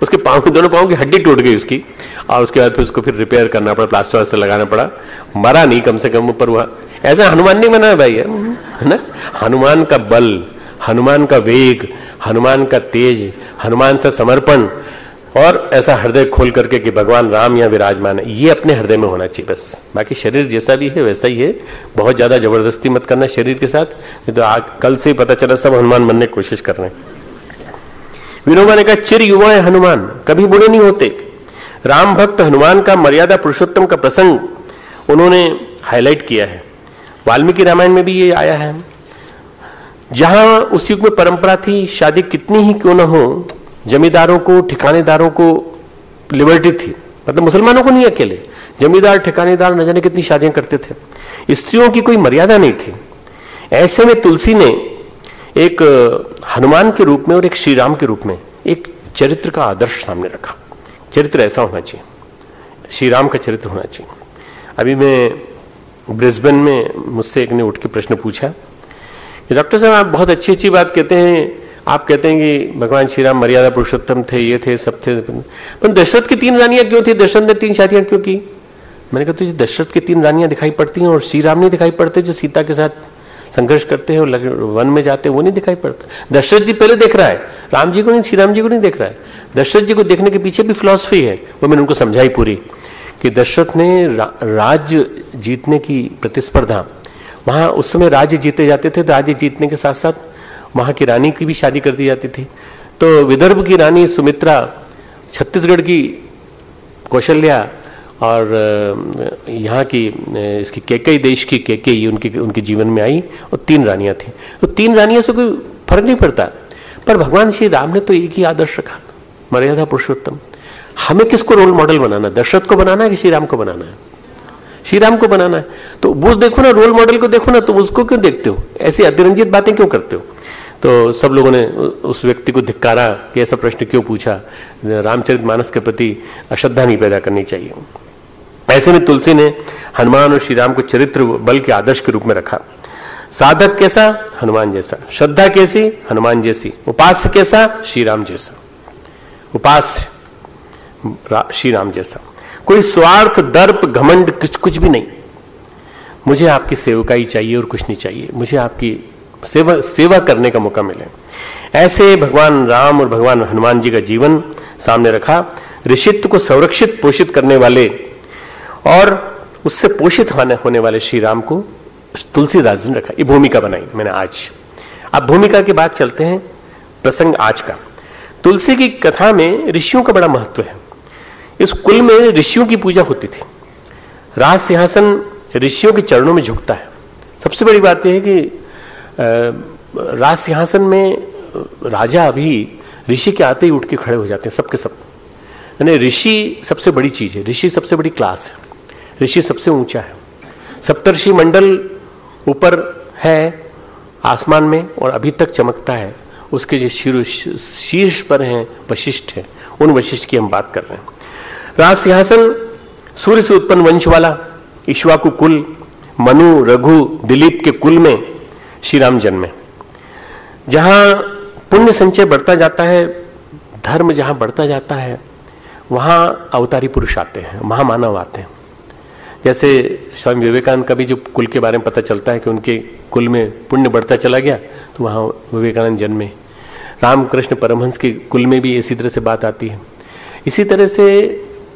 उसके पाँव, दोनों पाँव की हड्डी टूट गई उसकी। और उसके बाद फिर उसको फिर रिपेयर करना पड़ा प्लास्टर वास्टर लगाना पड़ा। मरा नहीं कम से कम ऊपर हुआ। ऐसा हनुमान नहीं बना भाई, है ना? हनुमान का बल, हनुमान का वेग, हनुमान का तेज, हनुमान से समर्पण और ऐसा हृदय खोल करके कि भगवान राम या विराजमान है, ये अपने हृदय में होना चाहिए, बस। बाकी शरीर जैसा भी है, वैसा ही है। बहुत ज़्यादा ज़बरदस्ती मत करना शरीर के साथ, नहीं तो आज, कल से ही पता चला सब हनुमान बनने की कोशिश कर रहे हैं। विनोबा ने कहा, चिर युवा है हनुमान, कभी बुढ़े नहीं होते। राम भक्त हनुमान का मर्यादा पुरुषोत्तम का प्रसंग उन्होंने हाईलाइट किया है। वाल्मीकि रामायण में भी ये आया है। जहाँ उस युग में परंपरा थी, शादी कितनी ही क्यों ना हो जमींदारों को, ठिकानेदारों को लिबर्टी थी। मतलब मुसलमानों को नहीं अकेले। जमींदार, ठिकानेदार न जाने कितनी शादियाँ करते थे। स्त्रियों की कोई मर्यादा नहीं थी। ऐसे में तुलसी ने एक, हनुमान के रूप में और एक श्री राम के रूप में एक चरित्र का आदर्श सामने रखा। चरित्र ऐसा होना चाहिए। श्री राम का चरित्र होना चाहिए। अभी मैं ब्रिस्बेन में मुझसे एक ने उठ के प्रश्न पूछा डॉक्टर साहब, आप बहुत अच्छी अच्छी बात कहते हैं। आप कहते हैं कि भगवान श्री राम मर्यादा पुरुषोत्तम थे ये थे सब थे पर दशरथ की तीन रानियाँ क्यों थी? दशरथ ने तीन शादियाँ क्यों की? मैंने कहा तुझे दशरथ की तीन रानियाँ दिखाई पड़ती हैं और श्री राम नहीं दिखाई पड़ते जो सीता के साथ संघर्ष करते हैं और वन में जाते हैं वो नहीं दिखाई पड़ता। दशरथ जी पहले देख रहा है राम जी को नहीं श्री राम जी को नहीं देख रहा है। दशरथ जी को देखने के पीछे भी फिलॉसफी है वो मैंने उनको समझाई पूरी कि दशरथ ने रा, राज्य जीतने की प्रतिस्पर्धा वहाँ उस समय राज्य जीते जाते थे तो राज्य जीतने के साथ साथ वहाँ की रानी की भी शादी कर दी जाती थी। तो विदर्भ की रानी सुमित्रा छत्तीसगढ़ की कौशल्या और यहाँ की इसकी केकई देश की केकई उनके उनके जीवन में आई और तीन रानियाँ थी। तो तीन रानियों से कोई फ़र्क नहीं पड़ता। पर भगवान श्री राम ने तो एक ही आदर्श रखा, मर्यादा पुरुषोत्तम। हमें किसको रोल मॉडल बनाना दशरथ को बनाना है कि श्री राम को बनाना है? श्री राम को बनाना है। तो वो देखो ना रोल मॉडल को देखो ना तो उसको क्यों देखते हो? ऐसी अतिरंजित बातें क्यों करते हो? तो सब लोगों ने उस व्यक्ति को धिक्कारा कि ऐसा प्रश्न क्यों पूछा? रामचरित मानस के प्रति अश्रद्धा नहीं पैदा करनी चाहिए। ऐसे में तुलसी ने हनुमान और श्री राम को चरित्र बल के आदर्श के रूप में रखा। साधक कैसा? हनुमान जैसा। श्रद्धा कैसी? हनुमान जैसी। उपास्य कैसा? श्री राम जैसा। उपास्य श्री राम जैसा। कोई स्वार्थ, दर्प, घमंड कुछ कुछ भी नहीं। मुझे आपकी सेवकाई चाहिए और कुछ नहीं चाहिए। मुझे आपकी सेवा सेवा करने का मौका मिले। ऐसे भगवान राम और भगवान हनुमान जी का जीवन सामने रखा। ऋषित्व को संरक्षित, पोषित करने वाले और उससे पोषित होने वाले श्री राम को तुलसीदास जी ने रखा। ये भूमिका बनाई मैंने आज। अब भूमिका की बात चलते हैं प्रसंग आज का। तुलसी की कथा में ऋषियों का बड़ा महत्व है। इस कुल में ऋषियों की पूजा होती थी। राज सिंहासन ऋषियों के चरणों में झुकता है। सबसे बड़ी बात यह है कि राज सिंहासन में राजा अभी ऋषि के आते ही उठ के खड़े हो जाते हैं सबके सब। यानी ऋषि सबसे बड़ी चीज़ है, ऋषि सबसे बड़ी क्लास है, ऋषि सबसे ऊँचा है। सप्तर्षि मंडल ऊपर है, आसमान में और अभी तक चमकता है। उसके जो शीर्ष शीर्ष पर हैं, वशिष्ठ हैं, उन वशिष्ठ की हम बात कर रहे हैं। राज सिंहासन सूर्य से उत्पन्न वंश वाला ईश्वाकु कुल मनु, रघु, दिलीप के कुल में श्री राम जन्मे। जहाँ पुण्य संचय बढ़ता जाता है, धर्म जहाँ बढ़ता जाता है, वहाँ अवतारी पुरुष आते हैं, महामानव आते हैं। जैसे स्वामी विवेकानंद का भी जो कुल के बारे में पता चलता है कि उनके कुल में पुण्य बढ़ता चला गया तो वहाँ विवेकानंद जन्मे। रामकृष्ण परमहंस के कुल में भी इसी तरह से बात आती है। इसी तरह से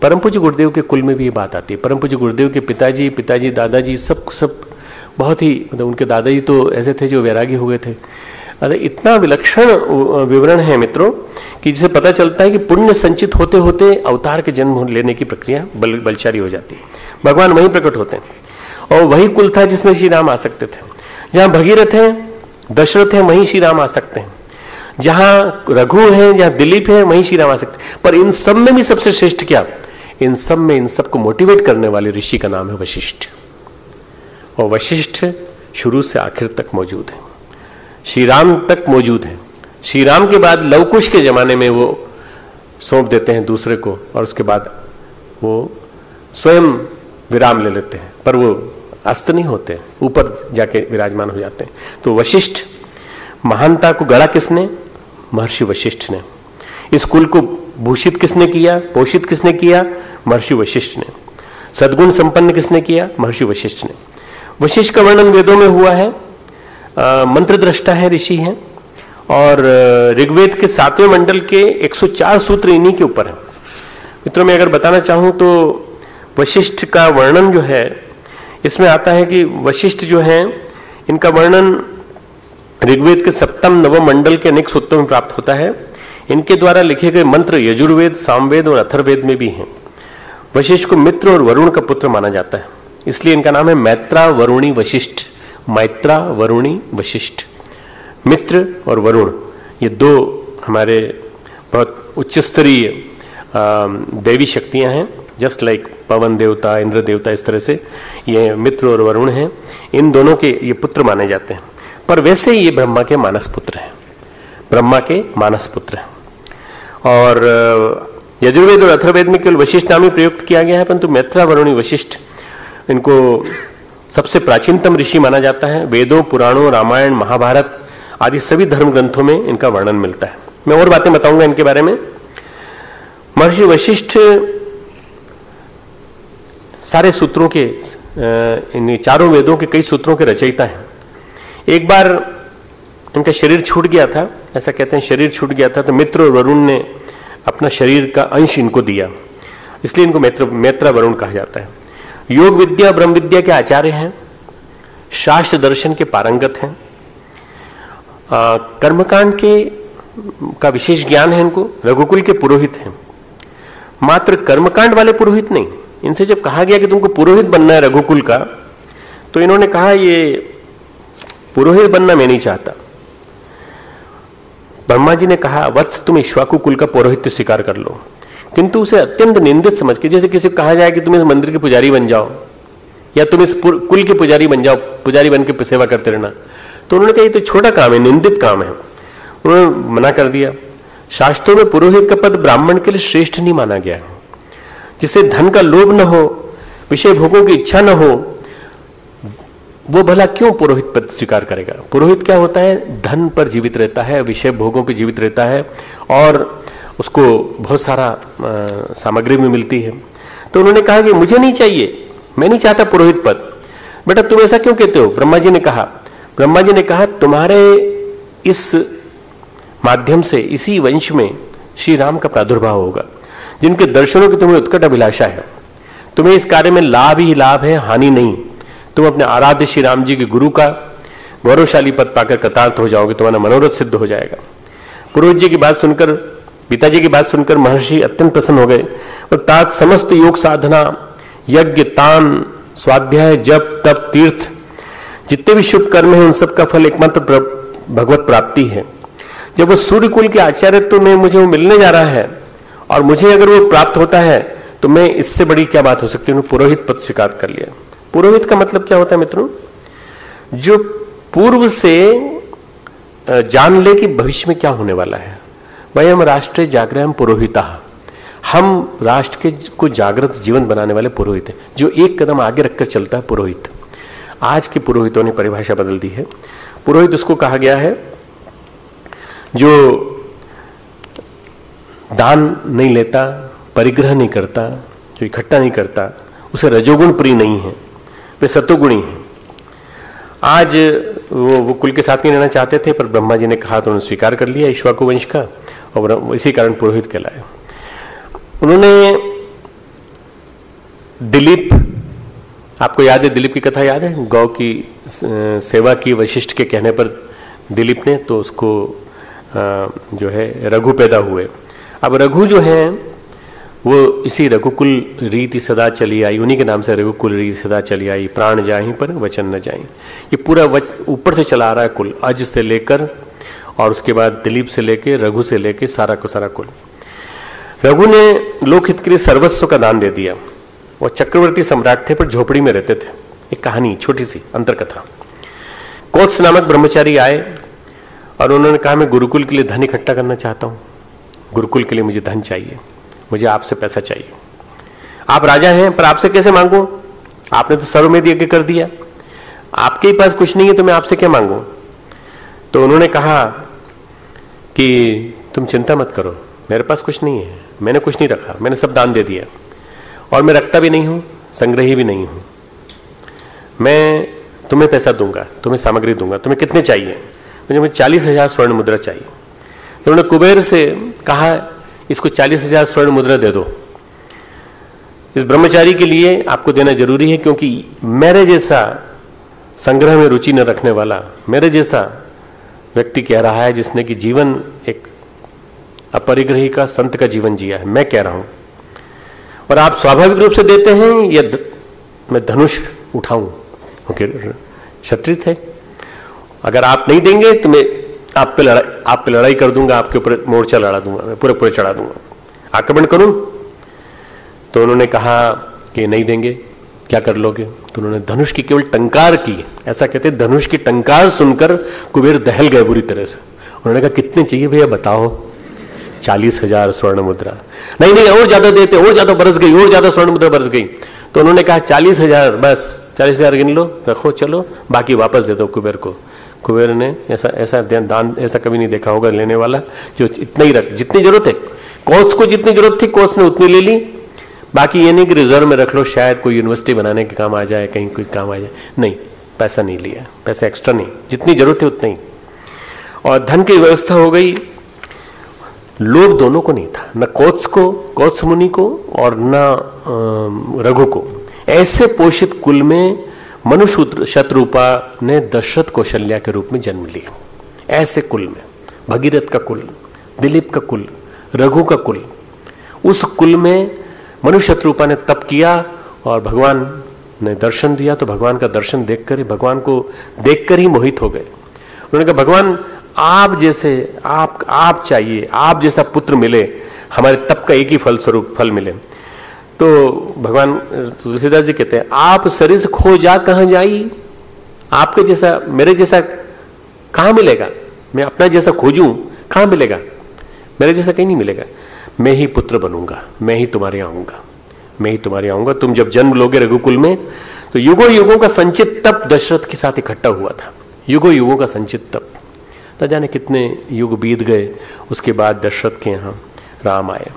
परम पूज्य गुरुदेव के कुल में भी ये बात आती है। परम पूज्य गुरुदेव के पिताजी पिताजी, दादाजी, सब सब बहुत ही मतलब उनके दादाजी तो ऐसे थे जो वैरागी हो गए थे। अरे, इतना विलक्षण विवरण है मित्रों, कि जिसे पता चलता है कि पुण्य संचित होते होते अवतार के जन्म लेने की प्रक्रिया बल, बलचारी हो जाती है। भगवान वहीं प्रकट होते हैं। और वही कुल था जिसमें श्री राम आ सकते थे। जहाँ भगीरथ है, दशरथ है, वहीं श्री राम आ सकते हैं। जहाँ रघु है, जहाँ दिलीप है, वहीं श्री राम आ सकते हैं। पर इन सब में भी सबसे श्रेष्ठ क्या? इन सब में इन सबको मोटिवेट करने वाले ऋषि का नाम है वशिष्ठ। और वशिष्ठ शुरू से आखिर तक मौजूद है। श्री राम तक मौजूद है। श्री राम के बाद लवकुश के जमाने में वो सौंप देते हैं दूसरे को और उसके बाद वो स्वयं विराम ले लेते हैं। पर वो अस्त नहीं होते, ऊपर जाके विराजमान हो जाते हैं। तो वशिष्ठ महानता को गढ़ा किसने? महर्षि वशिष्ठ ने। इस कुल को भूषित किसने किया? पोषित किसने किया? महर्षि वशिष्ठ ने। सदगुण संपन्न किसने किया? महर्षि वशिष्ठ ने। वशिष्ठ का वर्णन वेदों में हुआ है। मंत्र दृष्टा है ऋषि है और ऋग्वेद के सातवें मंडल के 104 सूत्र इन्हीं के ऊपर है। मित्रों, में अगर बताना चाहूँ तो वशिष्ठ का वर्णन जो है, इसमें आता है कि वशिष्ठ जो है, इनका वर्णन ऋग्वेद के सप्तम नवम मंडल के अनेक सूत्रों में प्राप्त होता है। इनके द्वारा लिखे गए मंत्र यजुर्वेद, सामवेद और अथर्वेद में भी हैं। वशिष्ठ को मित्र और वरुण का पुत्र माना जाता है। इसलिए इनका नाम है मैत्रा वरुणी वशिष्ठ। मैत्रा वरुणी वशिष्ठ। मित्र और वरुण, ये दो हमारे बहुत उच्च स्तरीय देवी शक्तियाँ हैं। जस्ट लाइक पवन देवता, इंद्र देवता, इस तरह से ये मित्र और वरुण हैं। इन दोनों के ये पुत्र माने जाते हैं। पर वैसे ही ये ब्रह्मा के मानस पुत्र हैं। ब्रह्मा के मानस पुत्र हैं। और यजुर्वेद और अथर्वेद में केवल वशिष्ठ नाम ही प्रयुक्त किया गया है, परंतु मैत्रा वरुणी वशिष्ठ इनको सबसे प्राचीनतम ऋषि माना जाता है। वेदों, पुराणों, रामायण, महाभारत आदि सभी धर्म ग्रंथों में इनका वर्णन मिलता है। मैं और बातें बताऊँगा इनके बारे में। महर्षि वशिष्ठ सारे सूत्रों के इन चारों वेदों के कई सूत्रों के रचयिता हैं। एक बार इनका शरीर छूट गया था, ऐसा कहते हैं शरीर छूट गया था तो मित्र वरुण ने अपना शरीर का अंश इनको दिया। इसलिए इनको मैत्र, मैत्रा वरुण कहा जाता है। योग विद्या ब्रह्म विद्या के आचार्य हैं, शास्त्र दर्शन के पारंगत हैं कर्मकांड के, का विशेष ज्ञान है इनको, रघुकुल के पुरोहित हैं। मात्र कर्मकांड वाले पुरोहित नहीं, इनसे जब कहा गया कि तुमको पुरोहित बनना है रघुकुल का तो इन्होंने कहा, ये पुरोहित बनना मैं नहीं चाहता। ब्रह्मा जी ने कहा, वत्स तुम ईश्वाकु कुल का पौरोहित्य स्वीकार कर लो। किंतु उसे अत्यंत निंदित समझ के, जैसे किसी कहा जाए कि तुम इस मंदिर के पुजारी बन जाओ, या तुम इस कुल के पुजारी बन जाओ, पुजारी बन के सेवा करते रहना। तो उन्होंने कहा, ये तो छोटा काम है, निंदित काम है। उन्होंने मना कर दिया। शास्त्रों में पुरोहित का पद ब्राह्मण के लिए श्रेष्ठ नहीं माना गया। जिसे धन का लोभ न हो, विषय भोगों की इच्छा न हो, वो भला क्यों पुरोहित पद स्वीकार करेगा? पुरोहित क्या होता है? धन पर जीवित रहता है, विषय भोगों पर जीवित रहता है, और उसको बहुत सारा सामग्री भी मिलती है। तो उन्होंने कहा कि मुझे नहीं चाहिए, मैं नहीं चाहता पुरोहित पद। बेटा, तुम ऐसा क्यों कहते हो? ब्रह्मा जी ने कहा ब्रह्मा जी ने कहा, तुम्हारे इस माध्यम से, इसी वंश में श्री राम का प्रादुर्भाव होगा, जिनके दर्शनों की तुम्हें उत्कट अभिलाषा है। तुम्हें इस कार्य में लाभ ही लाभ है, हानि नहीं। तुम अपने आराध्य श्री राम जी के गुरु का गौरवशाली पद पाकर कृतार्थ हो जाओगे, तुम्हारा मनोरथ सिद्ध हो जाएगा। पुरोहित जी की बात सुनकर पिताजी की बात सुनकर महर्षि अत्यंत प्रसन्न हो गए और तात समस्त योग साधना, यज्ञ, तान, स्वाध्याय, जप, तप, तीर्थ, जितने भी शुभ कर्म हैं, उन सब का फल एकमात्र भगवत प्राप्ति है। जब वो सूर्य कुल के आचार्य में मुझे वो मिलने जा रहा है और मुझे अगर वो प्राप्त होता है तो मैं इससे बड़ी क्या बात हो सकती है? पुरोहित पद स्वीकार कर लिया। पुरोहित का मतलब क्या होता है मित्रों? जो पूर्व से जान ले कि भविष्य में क्या होने वाला है। भाई हम राष्ट्रीय जागरण पुरोहिता। हम राष्ट्र के को जागृत जीवन बनाने वाले पुरोहित हैं, जो एक कदम आगे रखकर चलता है पुरोहित। आज के पुरोहितों ने परिभाषा बदल दी है। पुरोहित उसको कहा गया है, जो दान नहीं लेता, परिग्रह नहीं करता, जो इकट्ठा नहीं करता, उसे रजोगुण प्रिय नहीं है, वे सतोगुणी हैं। आज वो वो कुल के साथ नहीं रहना चाहते थे, पर ब्रह्मा जी ने कहा तो उन्होंने स्वीकार कर लिया ईश्वाकु वंश का। और इसी कारण पुरोहित कहलाए। उन्होंने दिलीप, आपको याद है दिलीप की कथा याद है? गौ की, सेवा की वशिष्ठ के कहने पर दिलीप ने तो उसको जो है, रघु पैदा हुए। अब रघु जो है, वो इसी रघुकुल रीति सदा चली आई, उन्हीं के नाम से रघुकुल रीति सदा चली आई, प्राण जाए पर वचन न जाए ये पूरा ऊपर से चला आ रहा है कुल, अज से लेकर और उसके बाद दिलीप से लेके रघु से लेके सारा को सारा कुल। रघु ने लोकहित के लिए सर्वस्व का दान दे दिया। वह चक्रवर्ती सम्राट थे, पर झोपड़ी में रहते थे। एक कहानी, छोटी सी अंतर कथा कोत्स नामक ब्रह्मचारी आए और उन्होंने कहा, मैं गुरुकुल के लिए धन इकट्ठा करना चाहता हूँ। गुरुकुल के लिए मुझे धन चाहिए। मुझे आपसे पैसा चाहिए। आप राजा हैं, पर आपसे कैसे मांगू? आपने तो सर्वमेध यज्ञ कर दिया। आपके ही पास कुछ नहीं है तो मैं आपसे क्या मांगू? तो उन्होंने कहा कि तुम चिंता मत करो, मेरे पास कुछ नहीं है, मैंने कुछ नहीं रखा, मैंने सब दान दे दिया। और मैं रखता भी नहीं हूँ, संग्रही भी नहीं हूँ। मैं तुम्हें पैसा दूँगा, तुम्हें सामग्री दूँगा, तुम्हें कितने चाहिए? मुझे मुझे चालीस हज़ार स्वर्ण मुद्रा चाहिए। तो उन्होंने कुबेर से कहा, इसको चालीस हज़ार स्वर्ण मुद्रा दे दो। इस ब्रह्मचारी के लिए आपको देना ज़रूरी है, क्योंकि मेरे जैसा संग्रह में रुचि न रखने वाला, मेरे जैसा व्यक्ति कह रहा है जिसने कि जीवन एक अपरिग्रही का संत का जीवन जिया है। मैं कह रहा हूँ। और आप स्वाभाविक रूप से देते हैं या द, मैं धनुष उठाऊं? क्योंकि क्षत्रिय थे। अगर आप नहीं देंगे तो मैं आप पे लड़ाई आप पे लड़ाई कर दूँगा आपके ऊपर मोर्चा लड़ा दूँगा मैं पूरे पूरे चढ़ा दूँगा। आक्रमण करूँ? तो उन्होंने कहा कि नहीं देंगे। क्या कर लोगे? तो उन्होंने धनुष की केवल टंकार की। ऐसा कहते धनुष की टंकार सुनकर कुबेर दहल गए बुरी तरह से। उन्होंने कहा, कितने चाहिए भैया, बताओ। चालीस हज़ार स्वर्ण मुद्रा। नहीं नहीं, और ज़्यादा देते, और ज़्यादा बरस गई, और ज़्यादा स्वर्ण मुद्रा बरस गई। तो उन्होंने कहा, चालीस हज़ार, बस, चालीस हज़ार गिन लो, रखो, चलो, बाकी वापस दे दो कुबेर को। कुबेर ने ऐसा ऐसा दान, ऐसा कभी नहीं देखा होगा लेने वाला, जो इतना ही रख, जितनी ज़रूरत है कोच को जितनी ज़रूरत थी कोच ने उतनी ले ली बाकी ये नहीं कि रिज़र्व में रख लो, शायद कोई यूनिवर्सिटी बनाने के काम आ जाए, कहीं कोई काम आ जाए। नहीं, पैसा नहीं लिया, पैसा एक्स्ट्रा नहीं, जितनी ज़रूरत है उतनी। और धन की व्यवस्था हो गई। लोभ दोनों को नहीं था, न कोत्स को कोत्स मुनि को, और न रघु को। ऐसे पोषित कुल में मनुष्य शत्रुपा ने दशरथ कौशल्या के रूप में जन्म लिया। ऐसे कुल में, भगीरथ का कुल, दिलीप का कुल, रघु का कुल, उस कुल में मनुष्य शत्रुपा ने तप किया और भगवान ने दर्शन दिया तो भगवान का दर्शन देखकर ही, भगवान को देखकर ही मोहित हो गए। उन्होंने कहा, भगवान, आप जैसे, आप आप चाहिए, आप जैसा पुत्र मिले, हमारे तप का एक ही फल स्वरूप फल मिले। तो भगवान, तुलसीदास जी कहते हैं, आप शरीर से खो जा, कहा जाई? आपके जैसा, मेरे जैसा कहा मिलेगा? मैं अपना जैसा खोजूं, कहाँ मिलेगा? मेरे जैसा कहीं नहीं मिलेगा? मैं ही पुत्र बनूँगा, मैं ही तुम्हारे आऊँगा, मैं ही तुम्हारे आऊँगा। तुम जब जन्म लोगे रघुकुल में तो युगो युगों का संचित तप दशरथ के साथ इकट्ठा हुआ था। युगो युगों का संचित तप। न जाने कितने युग बीत गए, उसके बाद दशरथ के यहाँ राम आए।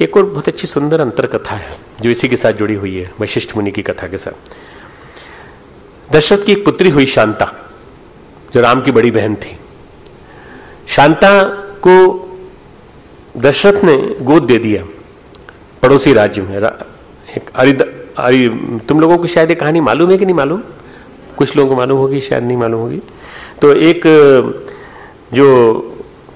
एक और बहुत अच्छी सुंदर अंतर कथा है, जो इसी के साथ जुड़ी हुई है, वशिष्ठ मुनि की कथा के साथ। दशरथ की एक पुत्री हुई शांता, जो राम की बड़ी बहन थी। शांता को दशरथ ने गोद दे दिया। पड़ोसी राज्य में एक अरिद अरि तुम लोगों को शायद ये कहानी मालूम है कि नहीं मालूम? कुछ लोगों को मालूम होगी शायद नहीं मालूम होगी। तो एक जो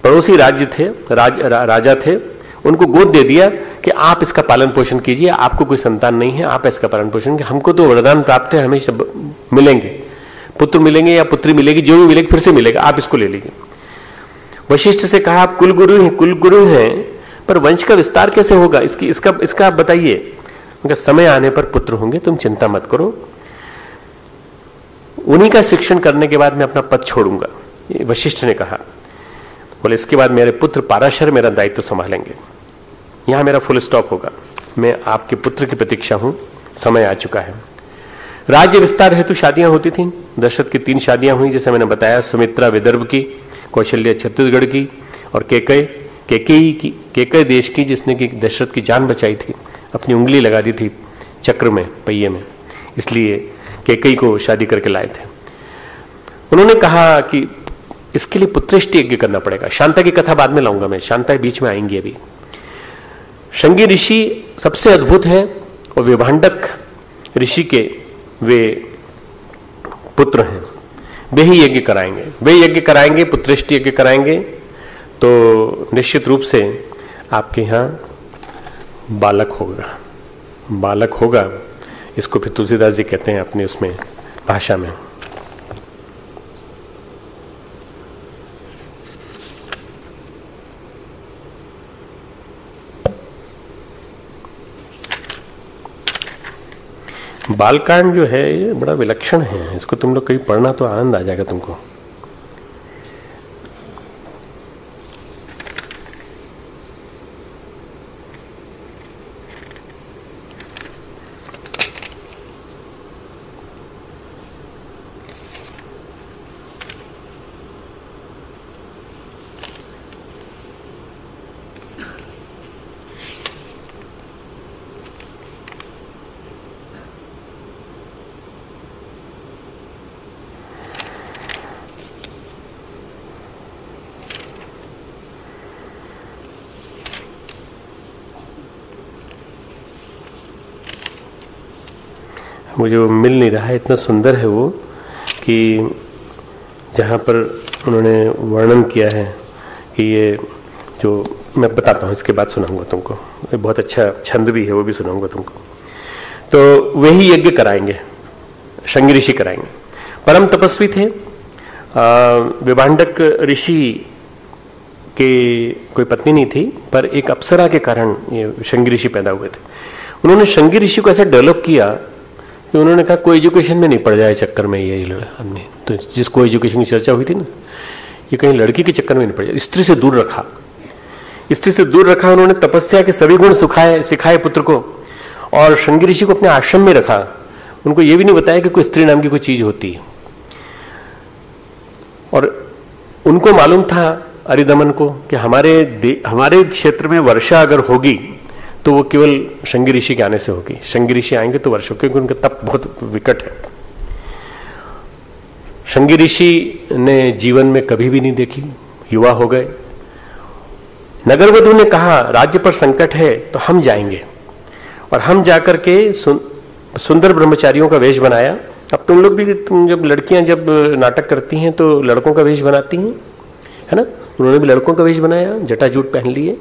पड़ोसी राज्य थे राज, रा, राजा थे उनको गोद दे दिया कि आप इसका पालन पोषण कीजिए आपको कोई संतान नहीं है आप इसका पालन पोषण हमको तो वरदान प्राप्त है हमें सब मिलेंगे। पुत्र मिलेंगे या पुत्री मिलेगी जो भी मिलेगी फिर से मिलेगा आप इसको ले लीजिए। वशिष्ठ से कहा, आप कुलगुरु हैं कुलगुरु हैं, पर वंश का विस्तार कैसे होगा? इसकी, इसका इसका आप बताइए। उनका समय आने पर पुत्र होंगे, तुम चिंता मत करो। उन्हीं का शिक्षण करने के बाद मैं अपना पद छोड़ूँगा। वशिष्ठ ने कहा। बोले, इसके बाद मेरे पुत्र पाराशर मेरा दायित्व तो संभालेंगे। यहाँ मेरा फुल स्टॉप होगा। मैं आपके पुत्र की प्रतीक्षा हूँ। समय आ चुका है। राज्य विस्तार हेतु शादियाँ होती थी। दशरथ की तीन शादियाँ हुई, जैसे मैंने बताया, सुमित्रा विदर्भ की कौशल्य छत्तीसगढ़ की और केकई केकई की केकई देश की जिसने कि दशरथ की जान बचाई थी, अपनी उंगली लगा दी थी चक्र में, पहिए में। इसलिए केकई को शादी करके लाए थे। उन्होंने कहा कि इसके लिए पुत्रिष्ट यज्ञ करना पड़ेगा। शांता की कथा बाद में लाऊँगा मैं। शांता बीच में आएँगी अभी। शंगी ऋषि सबसे अद्भुत है और विभाडक ऋषि के वे पुत्र हैं। वे ही यज्ञ कराएँगे। वे यज्ञ कराएँगे, पुत्रिष्ट यज्ञ कराएँगे। तो निश्चित रूप से आपके यहाँ बालक होगा। बालक होगा, इसको फिर तुलसीदास जी कहते हैं अपने उसमें भाषा में। बालकांड जो है, ये बड़ा विलक्षण है। इसको तुम लोग कहीं पढ़ना तो आनंद आ जाएगा तुमको। मुझे वो मिल नहीं रहा है, इतना सुंदर है वो, कि जहाँ पर उन्होंने वर्णन किया है कि ये जो मैं बताता हूँ, इसके बाद सुनाऊँगा तुमको। ये बहुत अच्छा छंद भी है, वो भी सुनाऊँगा तुमको। तो वही यज्ञ कराएँगे, शंगी ऋषि कराएँगे। परम तपस्वी थे। विभाडक ऋषि के कोई पत्नी नहीं थी, पर एक अप्सरा के कारण ये शंगी ऋषि पैदा हुए थे। उन्होंने शंगी ऋषि को ऐसे डेवलप किया उन्होंने कहा, कोई एजुकेशन में नहीं पड़ जाए चक्कर में ये हमने तो जिसको एजुकेशन की चर्चा हुई थी ना, ये कहीं लड़की के चक्कर में नहीं पड़ जाए, स्त्री से दूर रखा। स्त्री से दूर रखा, उन्होंने तपस्या के सभी गुण सुखाए, सिखाए पुत्र को, और शंगी ऋषि को अपने आश्रम में रखा। उनको ये भी नहीं बताया कि कोई स्त्री नाम की कोई चीज़ होती है। और उनको मालूम था अरिदमन को कि हमारे हमारे क्षेत्र में वर्षा अगर होगी तो वो केवल शंगी ऋषि के आने से होगी। शंगी ऋषि आएँगे तो वर्षों क्योंकि उनका तप बहुत विकट है। शंगी ऋषि ने जीवन में कभी भी नहीं देखी युवा हो गए। नगरवधु ने कहा राज्य पर संकट है तो हम जाएँगे। और हम जाकर के सुन, सुंदर ब्रह्मचारियों का वेश बनाया। अब तुम लोग भी तुम जब लड़कियाँ जब नाटक करती हैं तो लड़कों का वेश बनाती हैं है ना? उन्होंने भी लड़कों का वेश बनाया जटाजूट पहन लिए।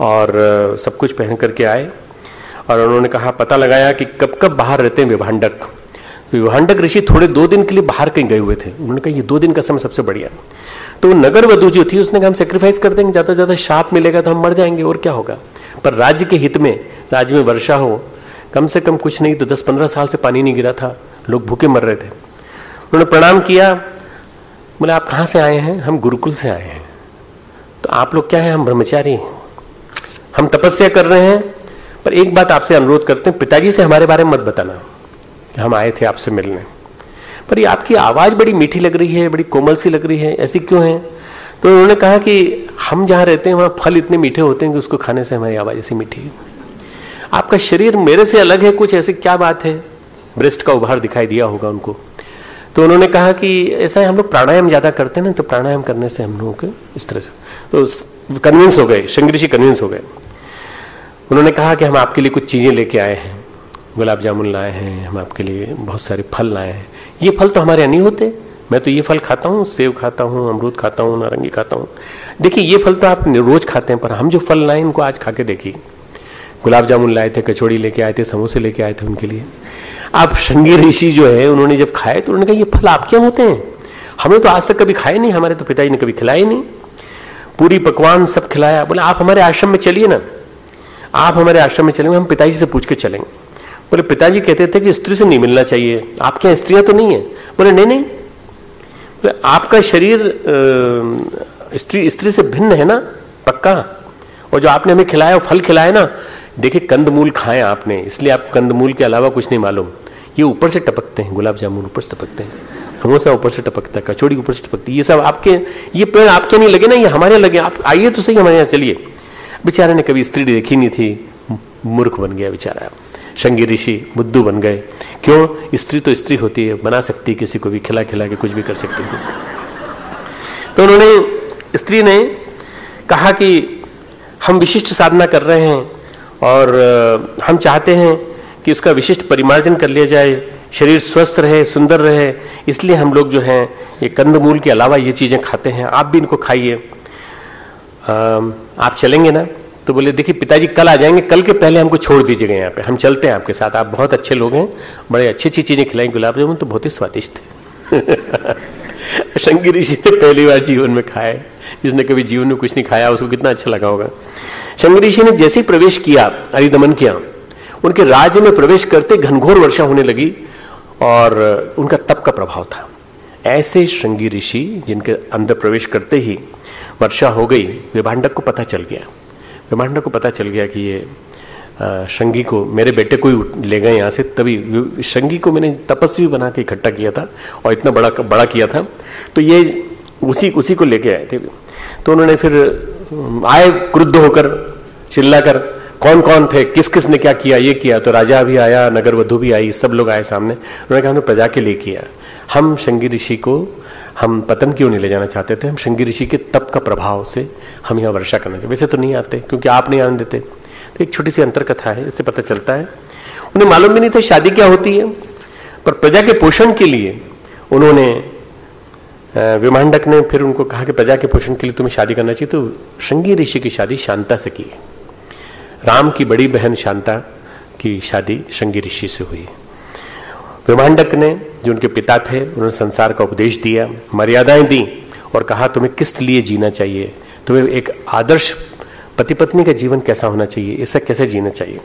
और सब कुछ पहन करके आए। और उन्होंने कहा, पता लगाया कि कब कब बाहर रहते हैं विभाडक। विभाडक ऋषि थोड़े दो दिन के लिए बाहर कहीं गए हुए थे। उन्होंने कहा, ये दो दिन का समय सबसे बढ़िया तो नगर वधु जो थी, उसने कहा, हम सेक्रीफाइस कर देंगे, ज़्यादा से ज़्यादा शाप मिलेगा तो हम मर जाएँगे, और क्या होगा? पर राज्य के हित में, राज्य में वर्षा हो, कम से कम कुछ नहीं तो दस पंद्रह साल से पानी नहीं गिरा था, लोग भूखे मर रहे थे। उन्होंने प्रणाम किया, बोले, आप कहाँ से आए हैं? हम गुरुकुल से आए हैं। तो आप लोग क्या हैं? हम ब्रह्मचारी हैं। हम तपस्या कर रहे हैं, पर एक बात आपसे अनुरोध करते हैं, पिताजी से हमारे बारे में मत बताना कि हम आए थे आपसे मिलने। पर ये आपकी आवाज़ बड़ी मीठी लग रही है, बड़ी कोमल सी लग रही है, ऐसी क्यों है? तो उन्होंने कहा कि हम जहाँ रहते हैं, वहाँ फल इतने मीठे होते हैं कि उसको खाने से हमारी आवाज़ ऐसी मीठी है। आपका शरीर मेरे से अलग है, कुछ ऐसी क्या बात है? ब्रेस्ट का उभार दिखाई दिया होगा उनको। तो उन्होंने कहा कि ऐसा है, हम लोग प्राणायाम ज़्यादा करते हैं ना तो प्राणायाम करने से हम लोगों को इस तरह से। तो कन्विंस हो गए, शंकरी कन्विंस हो गए। उन्होंने कहा कि हम आपके लिए कुछ चीज़ें लेके आए हैं। गुलाब जामुन लाए हैं, हम आपके लिए बहुत सारे फल लाए हैं। ये फल तो हमारे यहाँ नहीं होते। मैं तो ये फल खाता हूँ सेब खाता हूँ, अमरूद खाता हूँ, नारंगी खाता हूँ। देखिए, ये फल तो आप रोज खाते हैं, पर हम जो फल लाए इनको आज खा के देखिए। गुलाब जामुन लाए थे, कचौड़ी लेके आए थे, समोसे लेके आए थे उनके लिए। अब श्रृंगी ऋषि जो है, उन्होंने जब खाए तो उन्होंने कहा, ये फल आप क्या होते हैं? हमने तो आज तक कभी खाए नहीं, हमारे तो पिताजी ने कभी खिलाए नहीं। पूरी पकवान सब खिलाया। बोले, आप हमारे आश्रम में चलिए ना। आप हमारे आश्रम में चलेंगे, हम पिताजी से पूछ के चलेंगे। बोले, पिताजी कहते थे कि स्त्री से नहीं मिलना चाहिए। आपके यहाँ स्त्रियाँ तो नहीं है? बोले, नहीं नहीं। बोले, आपका शरीर स्त्री स्त्री से भिन्न है ना, पक्का? और जो आपने हमें खिलाया फल खिलाया ना? देखिए, कंदमूल खाए आपने, इसलिए आपको कंदमूल के अलावा कुछ नहीं मालूम। ये ऊपर से टपकते हैं, गुलाब जामुन ऊपर से टपकते हैं, समोसा ऊपर से टपकता है, कचौड़ी ऊपर से टपकती है, ये सब आपके, ये पेड़ आपके नहीं लगे ना, ये हमारे लगे, आप आइए तो सही, हमारे यहाँ चलिए। बेचारे ने कभी स्त्री देखी नहीं थी, मूर्ख बन गया बेचारा। शंगी ऋषि बुद्धू बन गए। क्यों? स्त्री तो स्त्री होती है, बना सकती है किसी को भी, खिला खिला के कुछ भी कर सकती है। तो उन्होंने, स्त्री ने कहा कि हम विशिष्ट साधना कर रहे हैं और, हम चाहते हैं कि उसका विशिष्ट परिमार्जन कर लिया जाए, शरीर स्वस्थ रहे, सुंदर रहे, इसलिए हम लोग जो हैं, ये कंदमूल के अलावा ये चीज़ें खाते हैं। आप भी इनको खाइए। आप चलेंगे ना? तो बोले, देखिए, पिताजी कल आ जाएँगे। कल के पहले हमको छोड़ दीजिएगा यहाँ पे। हम चलते हैं आपके साथ। आप बहुत अच्छे लोग हैं, बड़े अच्छी अच्छी चीज़ें खिलाई गुलाब जामुन तो बहुत ही स्वादिष्ट थे शंकी ऋषि ने पहली बार जीवन में खाए जिसने कभी जीवन में कुछ नहीं खाया, उसको कितना अच्छा लगा होगा। शंकर ऋषि ने जैसे ही प्रवेश किया अरिदमन किया उनके राज्य में प्रवेश करते घनघोर वर्षा होने लगी और उनका तप का प्रभाव था। ऐसे श्रृंगी ऋषि जिनके अंदर प्रवेश करते ही वर्षा हो गई विभाडक को पता चल गया। विभाडक को पता चल गया कि ये श्रृंगी को मेरे बेटे को ही ले गए यहाँ से। तभी श्रृंगी को मैंने तपस्वी बना के इकट्ठा किया था और इतना बड़ा बड़ा किया था। तो ये उसी उसी को लेके आए थे। तो उन्होंने फिर आए क्रुद्ध होकर, चिल्लाकर कौन कौन थे? किस किस ने क्या किया, ये किया? तो राजा भी आया नगर वधु भी आई, सब लोग आए सामने। उन्होंने कहा, हमने प्रजा के लिए किया। हम शंगी ऋषि को, हम पतन क्यों नहीं ले जाना चाहते थे। हम शंगी ऋषि के तप का प्रभाव से हम यहाँ वर्षा करना चाहिए वैसे तो नहीं आते, क्योंकि आप नहीं आने देते। तो एक छोटी सी अंतर कथा है, इससे पता चलता है। उन्हें मालूम भी नहीं था शादी क्या होती है। पर प्रजा के पोषण के लिए उन्होंने विमांडक ने फिर उनको कहा कि प्रजा के पोषण के लिए तुम्हें शादी करना चाहिए। तो शंगी ऋषि की शादी शांता से की राम की बड़ी बहन शांता की शादी शंगी ऋषि से हुई। विमांडक ने, जो उनके पिता थे, उन्होंने संसार का उपदेश दिया, मर्यादाएँ दी और कहा, तुम्हें किस लिए जीना चाहिए? तुम्हें एक आदर्श पति पत्नी का जीवन कैसा होना चाहिए? ऐसा कैसे जीना चाहिए?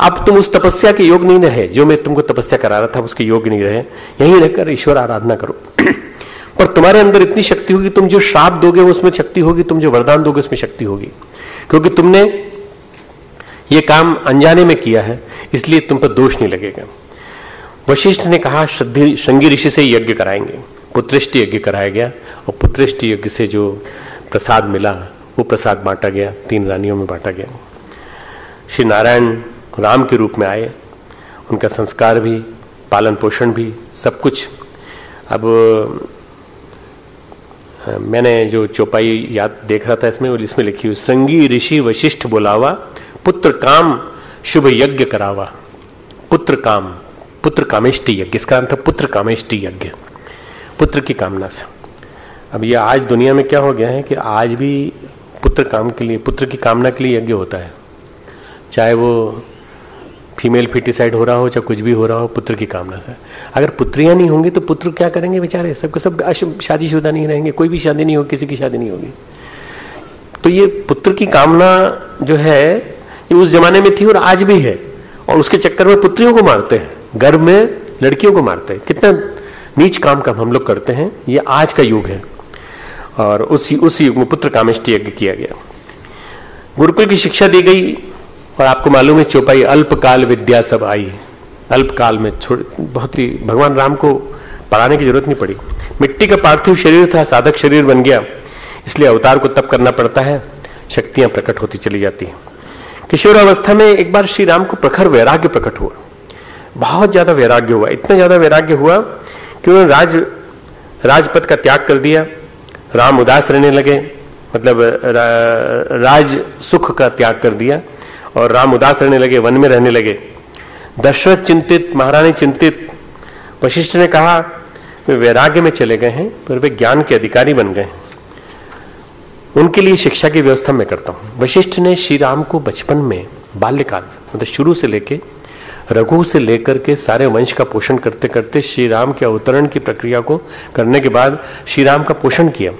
अब तुम उस तपस्या के योग नहीं रहे। जो मैं तुमको तपस्या करा रहा था, उसके योग नहीं रहे। यहीं रहकर ईश्वर आराधना करो। पर तुम्हारे अंदर इतनी शक्ति होगी, तुम जो श्राप दोगे उसमें शक्ति होगी, तुम जो वरदान दोगे, उसमें शक्ति होगी। क्योंकि तुमने ये काम अनजाने में किया है, इसलिए तुम पर दोष नहीं लगेगा। वशिष्ठ ने कहा, श्रद्धि ऋषि से यज्ञ कराएँगे। पुत्रिष्ट यज्ञ कराया गया और पुत्रिष्ट यज्ञ से जो प्रसाद मिला, वो प्रसाद बांटा गया, तीन रानियों में बांटा गया। श्री नारायण राम के रूप में आए, उनका संस्कार भी, पालन पोषण भी, सब कुछ। अब मैंने जो चौपाई याद देख रहा था इसमें इसमें लिखी हुई, संगी ऋषि वशिष्ठ बोलावा पुत्र काम शुभ यज्ञ करावा। पुत्र काम, पुत्र कामेष्टि यज्ञ। इसका अर्थ पुत्र कामेष्टि यज्ञ। पुत्र की कामना से। अब ये आज दुनिया में क्या हो गया है कि आज भी पुत्र काम के लिए, पुत्र की कामना के लिए यज्ञ होता है। चाहे वो फीमेल फिटिसाइड हो रहा हो, चाहे कुछ भी हो रहा हो, पुत्र की कामना से। अगर पुत्रियाँ नहीं होंगी तो पुत्र क्या करेंगे बेचारे? सबके सब शादीशुदा नहीं रहेंगे। कोई भी शादी नहीं होगी, किसी की शादी नहीं होगी। तो ये पुत्र की कामना जो है ये उस जमाने में थी और आज भी है। और उसके चक्कर में पुत्रियों को मारते हैं गर्भ में लड़कियों को मारते हैं। कितना नीच काम का हम लोग करते हैं, ये आज का युग है। और उस उस युग में पुत्र कामेष्टि यज्ञ किया गया। गुरुकुल की शिक्षा दी गई और आपको मालूम है चौपाई अल्पकाल विद्या सब आई। अल्पकाल में छोड़, बहुत ही भगवान राम को पढ़ाने की ज़रूरत नहीं पड़ी। मिट्टी का पार्थिव शरीर था, साधक शरीर बन गया। इसलिए अवतार को तप करना पड़ता है, शक्तियाँ प्रकट होती चली जाती हैं। किशोर अवस्था में एक बार श्री राम को प्रखर वैराग्य प्रकट हुआ। बहुत ज़्यादा वैराग्य हुआ इतना ज़्यादा वैराग्य हुआ कि उन्होंने राज राजपद का त्याग कर दिया। राम उदास रहने लगे मतलब रा, राज सुख का त्याग कर दिया और राम उदास रहने लगे वन में रहने लगे। दशरथ चिंतित महारानी चिंतित वशिष्ठ ने कहा वे वैराग्य में चले गए हैं पर वे ज्ञान के अधिकारी बन गए उनके लिए शिक्षा की व्यवस्था मैं करता हूँ। वशिष्ठ ने श्री राम को बचपन में बाल्यकाल से मतलब शुरू से लेके रघु से लेकर के सारे वंश का पोषण करते करते श्री राम के अवतरण की प्रक्रिया को करने के बाद श्री राम का पोषण किया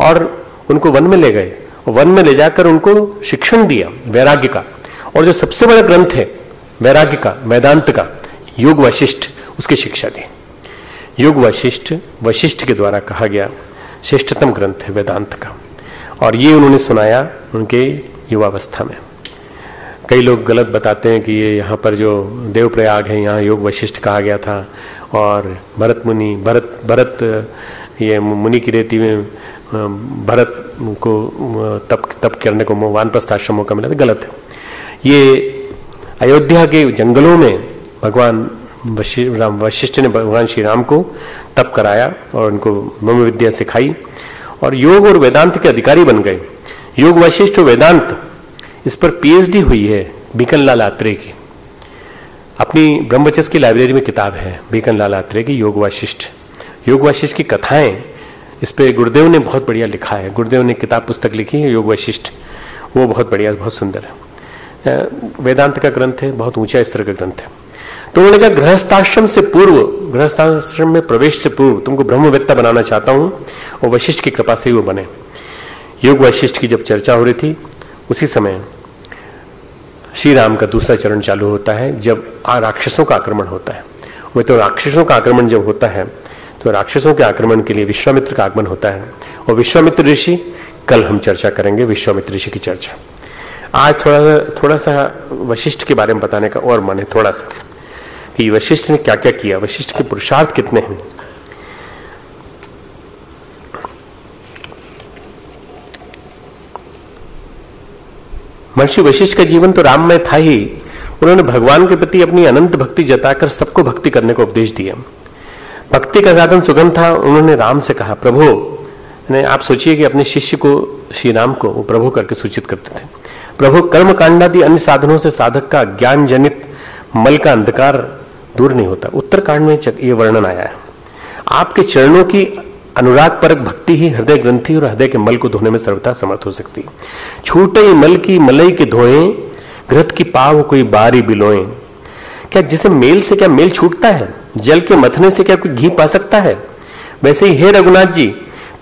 और उनको वन में ले गए। वन में ले जाकर उनको शिक्षण दिया वैराग्य का। और जो सबसे बड़ा ग्रंथ है, वैराग्य का, वेदांत का, योग वशिष्ठ, उसकी शिक्षा दी। योग वशिष्ठ वशिष्ठ के द्वारा कहा गया श्रेष्ठतम ग्रंथ है वेदांत का। और ये उन्होंने सुनाया उनके युवावस्था में। कई लोग गलत बताते हैं कि ये यहाँ पर जो देवप्रयाग है, यहाँ योग वशिष्ठ कहा गया था और भरत मुनि, भरत भरत, ये मुनि की रेती में भरत को तप तप करने को वानप्रस्थ आश्रम मौका मिला था, गलत है। ये अयोध्या के जंगलों में भगवान वशिष्ठ ने भगवान श्री राम को तप कराया और उनको मम विद्या सिखाई। और योग और वेदांत के अधिकारी बन गए। योग वशिष्ठ वेदांत, इस पर पीएचडी हुई है बीकन लाल आत्रे की। अपनी ब्रह्मचस की लाइब्रेरी में किताब है बीकन लाल आत्रे की योग वशिष्ठ। योग वशिष्ठ की कथाएँ, इस पर गुरुदेव ने बहुत बढ़िया लिखा है। गुरुदेव ने किताब पुस्तक लिखी है, योग वशिष्ठ। वो बहुत बढ़िया, बहुत सुंदर है। वेदांत का ग्रंथ है, बहुत ऊँचा स्तर का ग्रंथ है। तो उन्होंने कहा, गृहस्थाश्रम से पूर्व, गृहस्थाश्रम में प्रवेश से पूर्व तुमको ब्रह्मवेत्ता बनाना चाहता हूँ और वशिष्ठ की कृपा से ही वो बने। योग वशिष्ठ की जब चर्चा हो रही थी, उसी समय श्री राम का दूसरा चरण चालू होता है, जब राक्षसों का आक्रमण होता है। वह तो राक्षसों का आक्रमण जब होता है तो राक्षसों के आक्रमण के लिए विश्वामित्र का आगमन होता है। और विश्वामित्र ऋषि, कल हम चर्चा करेंगे विश्वामित्र ऋषि की चर्चा। आज थोड़ा सा थोड़ा सा वशिष्ठ के बारे में बताने का और मन है, थोड़ा सा। कि वशिष्ठ ने क्या क्या? किया वशिष्ठ के पुरुषार्थ कितने हैं? महर्षि वशिष्ठ का जीवन तो राम में था ही। उन्होंने भगवान के प्रति अपनी अनंत भक्ति जताकर सबको भक्ति करने को उपदेश दिया। भक्ति का साधन सुगम था, उन्होंने राम से कहा, प्रभु ने आप सोचिए कि अपने शिष्य को, श्री राम को, वो प्रभु करके सूचित करते थे। प्रभु कर्म कांडादि अन्य साधनों से साधक का ज्ञान जनित मल का अंधकार दूर नहीं होता। उत्तरकांड में ये वर्णन आया है। आपके चरणों की अनुराग परक भक्ति ही हृदय ग्रंथि और हृदय के मल को धोने में सर्वथा समर्थ हो सकती। छूटे मल की मलई के धोए, घृत की पाव कोई बारी बिलोए। क्या जिसे मेल से क्या मेल छूटता है? जल के मथने से क्या कोई घी पा सकता है? वैसे ही हे रघुनाथ जी,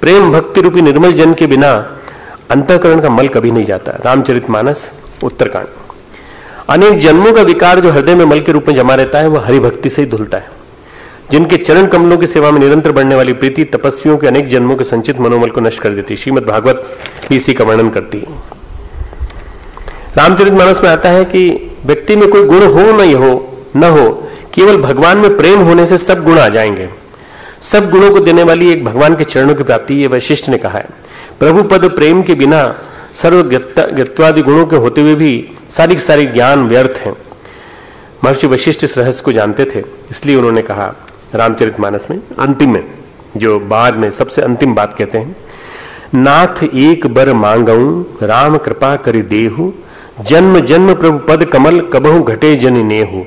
प्रेम भक्ति रूपी निर्मल जन के बिना अंतकरण का मल कभी नहीं जाता। रामचरित मानस उत्तरकांड। अनेक जन्मों का विकार जो हृदय में मल के रूप में जमा रहता है, वह हरि भक्ति से ही धुलता है। जिनके चरण कमलों की सेवा में निरंतर बढ़ने वाली प्रीति तपस्वियों के अनेक जन्मों के संचित मनोमल को नष्ट कर देती श्रीमद भागवत भी इसी का वर्णन करती है। रामचरित मानस में आता है कि व्यक्ति में कोई गुण हो न हो न हो, केवल भगवान में प्रेम होने से सब गुण आ जाएँगे। सब गुणों को देने वाली एक भगवान के चरणों की प्राप्ति, ये वशिष्ठ ने कहा है। प्रभु पद प्रेम के बिना सर्व गत्वादि गुणों के होते हुए भी सारी सारी ज्ञान व्यर्थ है। महर्षि वशिष्ठ इस रहस्य को जानते थे, इसलिए उन्होंने कहा, रामचरितमानस में, अंतिम में, जो बाद में, सबसे अंतिम बात कहते हैं, नाथ एक बर मांगऊ, राम कृपा करि देहु जन्म जन्म प्रभु पद कमल, कबहु घटे जन नेहु।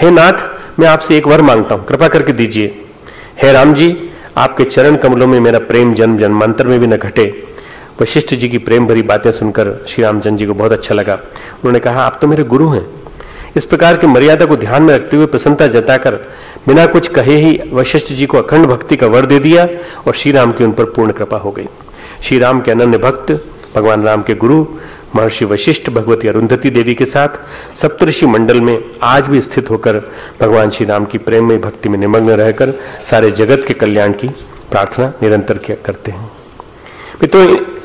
हे नाथ, मैं आपसे एक वर माँगता हूँ, कृपा करके दीजिए। हे राम जी, आपके चरण कमलों में मेरा प्रेम जन्म जन्मांतर में भी न घटे। वशिष्ठ जी की प्रेम भरी बातें सुनकर श्री रामचंद्र जी को बहुत अच्छा लगा। उन्होंने कहा, आप तो मेरे गुरु हैं। इस प्रकार की मर्यादा को ध्यान में रखते हुए प्रसन्नता जताकर बिना कुछ कहे ही वशिष्ठ जी को अखंड भक्ति का वर दे दिया और श्री राम की उन पर पूर्ण कृपा हो गई। श्री राम के अनन्य भक्त, भगवान राम के गुरु, महर्षि वशिष्ठ, भगवती अरुंधति देवी के साथ सप्तऋषि मंडल में आज भी स्थित होकर भगवान श्री राम की प्रेम में भक्ति में निमग्न रहकर सारे जगत के कल्याण की प्रार्थना निरंतर किया करते हैं। तो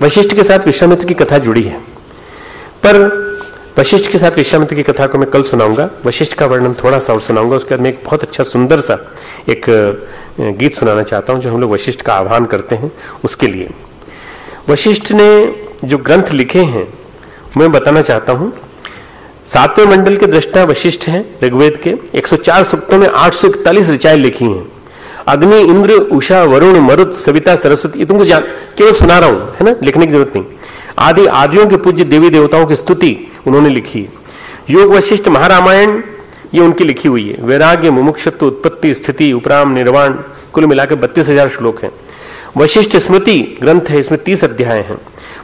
वशिष्ठ के साथ विश्वामित्र की कथा जुड़ी है। पर वशिष्ठ के साथ विश्वामित्र की कथा को मैं कल सुनाऊँगा। वशिष्ठ का वर्णन थोड़ा सा और सुनाऊँगा। उसके बाद मैं एक बहुत अच्छा सुंदर सा एक गीत सुनाना चाहता हूँ, जो हम लोग वशिष्ठ का आह्वान करते हैं उसके लिए। वशिष्ठ ने जो ग्रंथ लिखे हैं, मैं बताना चाहता हूँ। सातवें मंडल के दृष्टा वशिष्ठ हैं ऋग्वेद के। 104 सूक्तों में आठ ऋचाएँ लिखी हैं। अग्नि, इंद्र, उषा, वरुण, मरुत, सविता, सरस्वती तुमको जान, केवल सुना रहा हूँ, है ना? लिखने की ज़रूरत नहीं। आदि आदियों के पूज्य देवी देवताओं की स्तुति उन्होंने लिखी है। योग वशिष्ठ महारामायण, ये उनकी लिखी हुई है। वैराग्य, मुमुक्षत्व, उत्पत्ति, स्थिति, उपराम, निर्वाण, कुल मिलाकर बत्तीस हज़ार श्लोक है। वशिष्ठ स्मृति ग्रंथ है, इसमें तीस अध्याय हैं।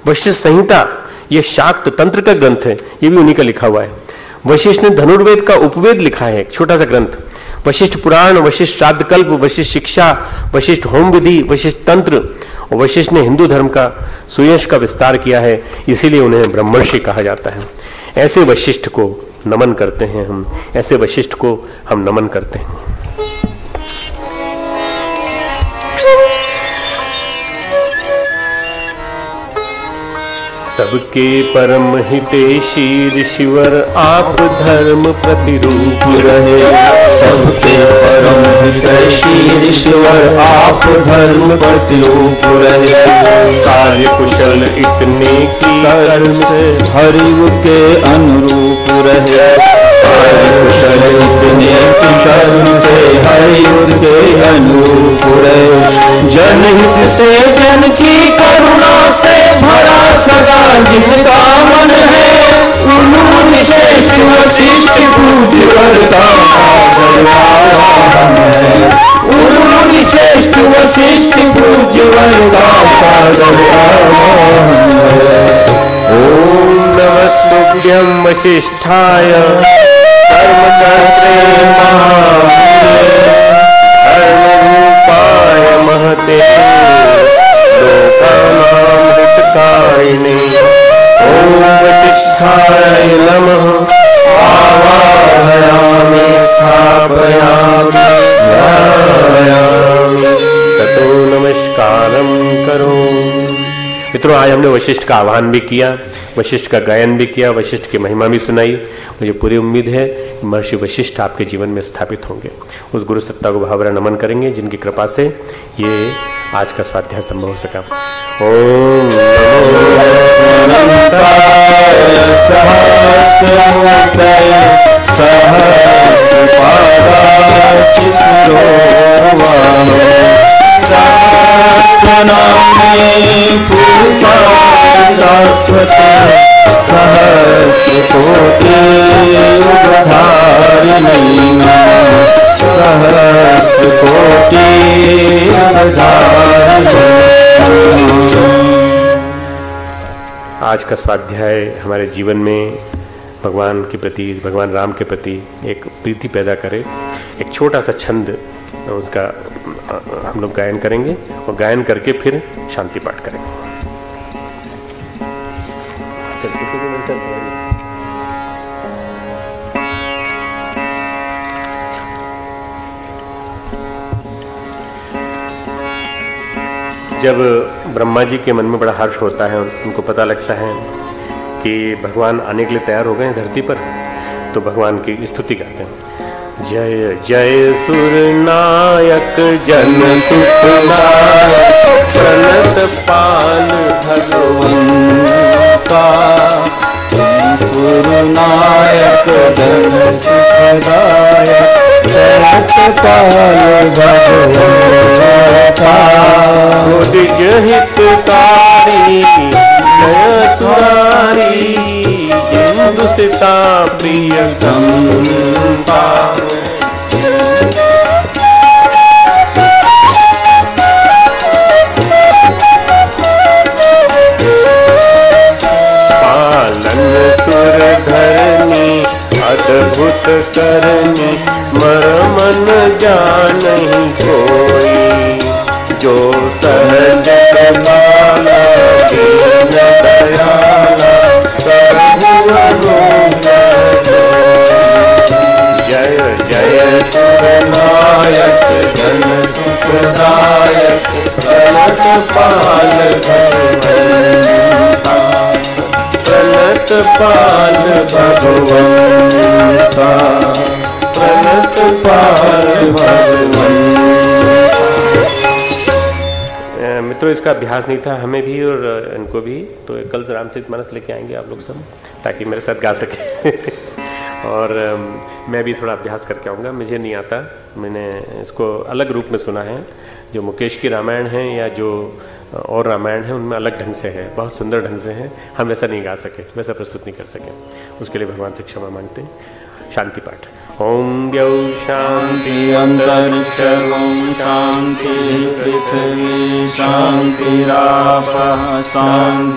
वशिष्ठ संहिता, ये शाक्त तंत्र का ग्रंथ है, ये भी उन्हीं का लिखा हुआ है। वशिष्ठ ने धनुर्वेद का उपवेद लिखा है, एक छोटा सा ग्रंथ। वशिष्ठ पुराण, वशिष्ठ श्राद्ध कल्प वशिष्ठ शिक्षा, वशिष्ठ होम विधि वशिष्ठ तंत्र और वशिष्ठ ने हिंदू धर्म का सुयश का विस्तार किया है, इसीलिए उन्हें ब्रह्मर्षि कहा जाता है। ऐसे वशिष्ठ को नमन करते हैं हम, ऐसे वशिष्ठ को हम नमन करते हैं। सबके परम हितेशी ऋषिवर आप धर्म प्रतिरूप रहे। सबके परम हितैषी ईश्वर आप धर्म प्रतिरूप रहे। कार्य कुशल इतने की कर्म से हरिव के अनुरूप रहे। कार्य कुशल इतने की कर्म से हरिव के अनुरूप रहे। जनहित से जन की करुणा से भरा सदा जिसका मन है उन्होंने श्रेष्ठ वशिष्ठ पूज्य करता उन्होंने श्रेष्ठ वशिष्ठ पूज्य करता ओम नमस्तुभ्यं वशिष्ठाय महते। लोकानां हितकारिणे ॐ वसिष्ठाय नमः। आवाहयामि ततो करो मित्रों, आज हमने वशिष्ठ का आह्वान भी किया। वशिष्ठ का गायन भी किया, वशिष्ठ की महिमा भी सुनाई। मुझे पूरी उम्मीद है महर्षि वशिष्ठ आपके जीवन में स्थापित होंगे। उस गुरु सत्ता को भावरा नमन करेंगे, जिनकी कृपा से ये आज का स्वाध्याय संभव हो सका। ओम नमो आज का स्वाध्याय हमारे जीवन में भगवान के प्रति, भगवान राम के प्रति एक प्रीति पैदा करे, एक छोटा सा छंद उसका अ, अ, हम लोग गायन करेंगे और गायन करके फिर शांति पाठ करेंगे। जब ब्रह्मा जी के मन में बड़ा हर्ष होता है उनको पता लगता है कि भगवान आने के लिए तैयार हो गए हैं धरती पर तो भगवान की स्तुति गाते हैं। जय जय सुर नायक जन सुखदायक प्रणत पाल भगवंता। नायक जन सुखदायक जगत पाल भगवंता। हितकारी जय सुरारी हिंदुस्ता प्रिय गंगा। पालन सुर धरनी अद्भुत करनी मर मन जानही कोई। जो सहज प्रणत पाल पाल पाल मित्रों, इसका अभ्यास नहीं था, हमें भी और इनको भी। तो कल रामचरित मानस लेके आएँगे आप लोग सब, ताकि मेरे साथ गा सके। और मैं भी थोड़ा अभ्यास करके आऊँगा, मुझे नहीं आता। मैंने इसको अलग रूप में सुना है, जो मुकेश की रामायण है या जो और रामायण है, उनमें अलग ढंग से है, बहुत सुंदर ढंग से है। हम वैसा नहीं गा सके, वैसा प्रस्तुत नहीं कर सके। उसके लिए भगवान से क्षमा मांगते हैं। शांति पाठ। ओम द्यौ शांति अन्तरिक्षगुं शान्ति पृथिवी शान्तिरापः शान्तिरोषधयः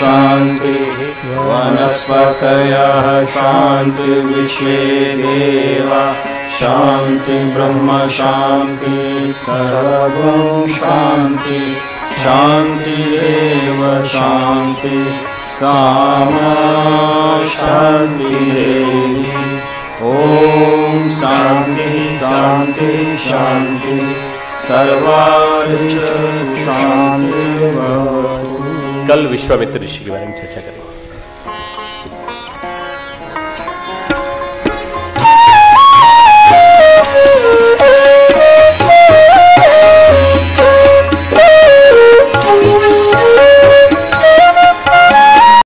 शान्ति वनस्पतयः शान्ति विश्वे देवा शान्ति ब्रह्म शान्ति सर्वगुं शान्ति शान्तिरेव शान्ति सामा शान्तिरेवि ॐ शान्ति शान्ति शान्ति। सर्वारिष्ट शान्तिर्भवतु। कल चर्चा करेंगे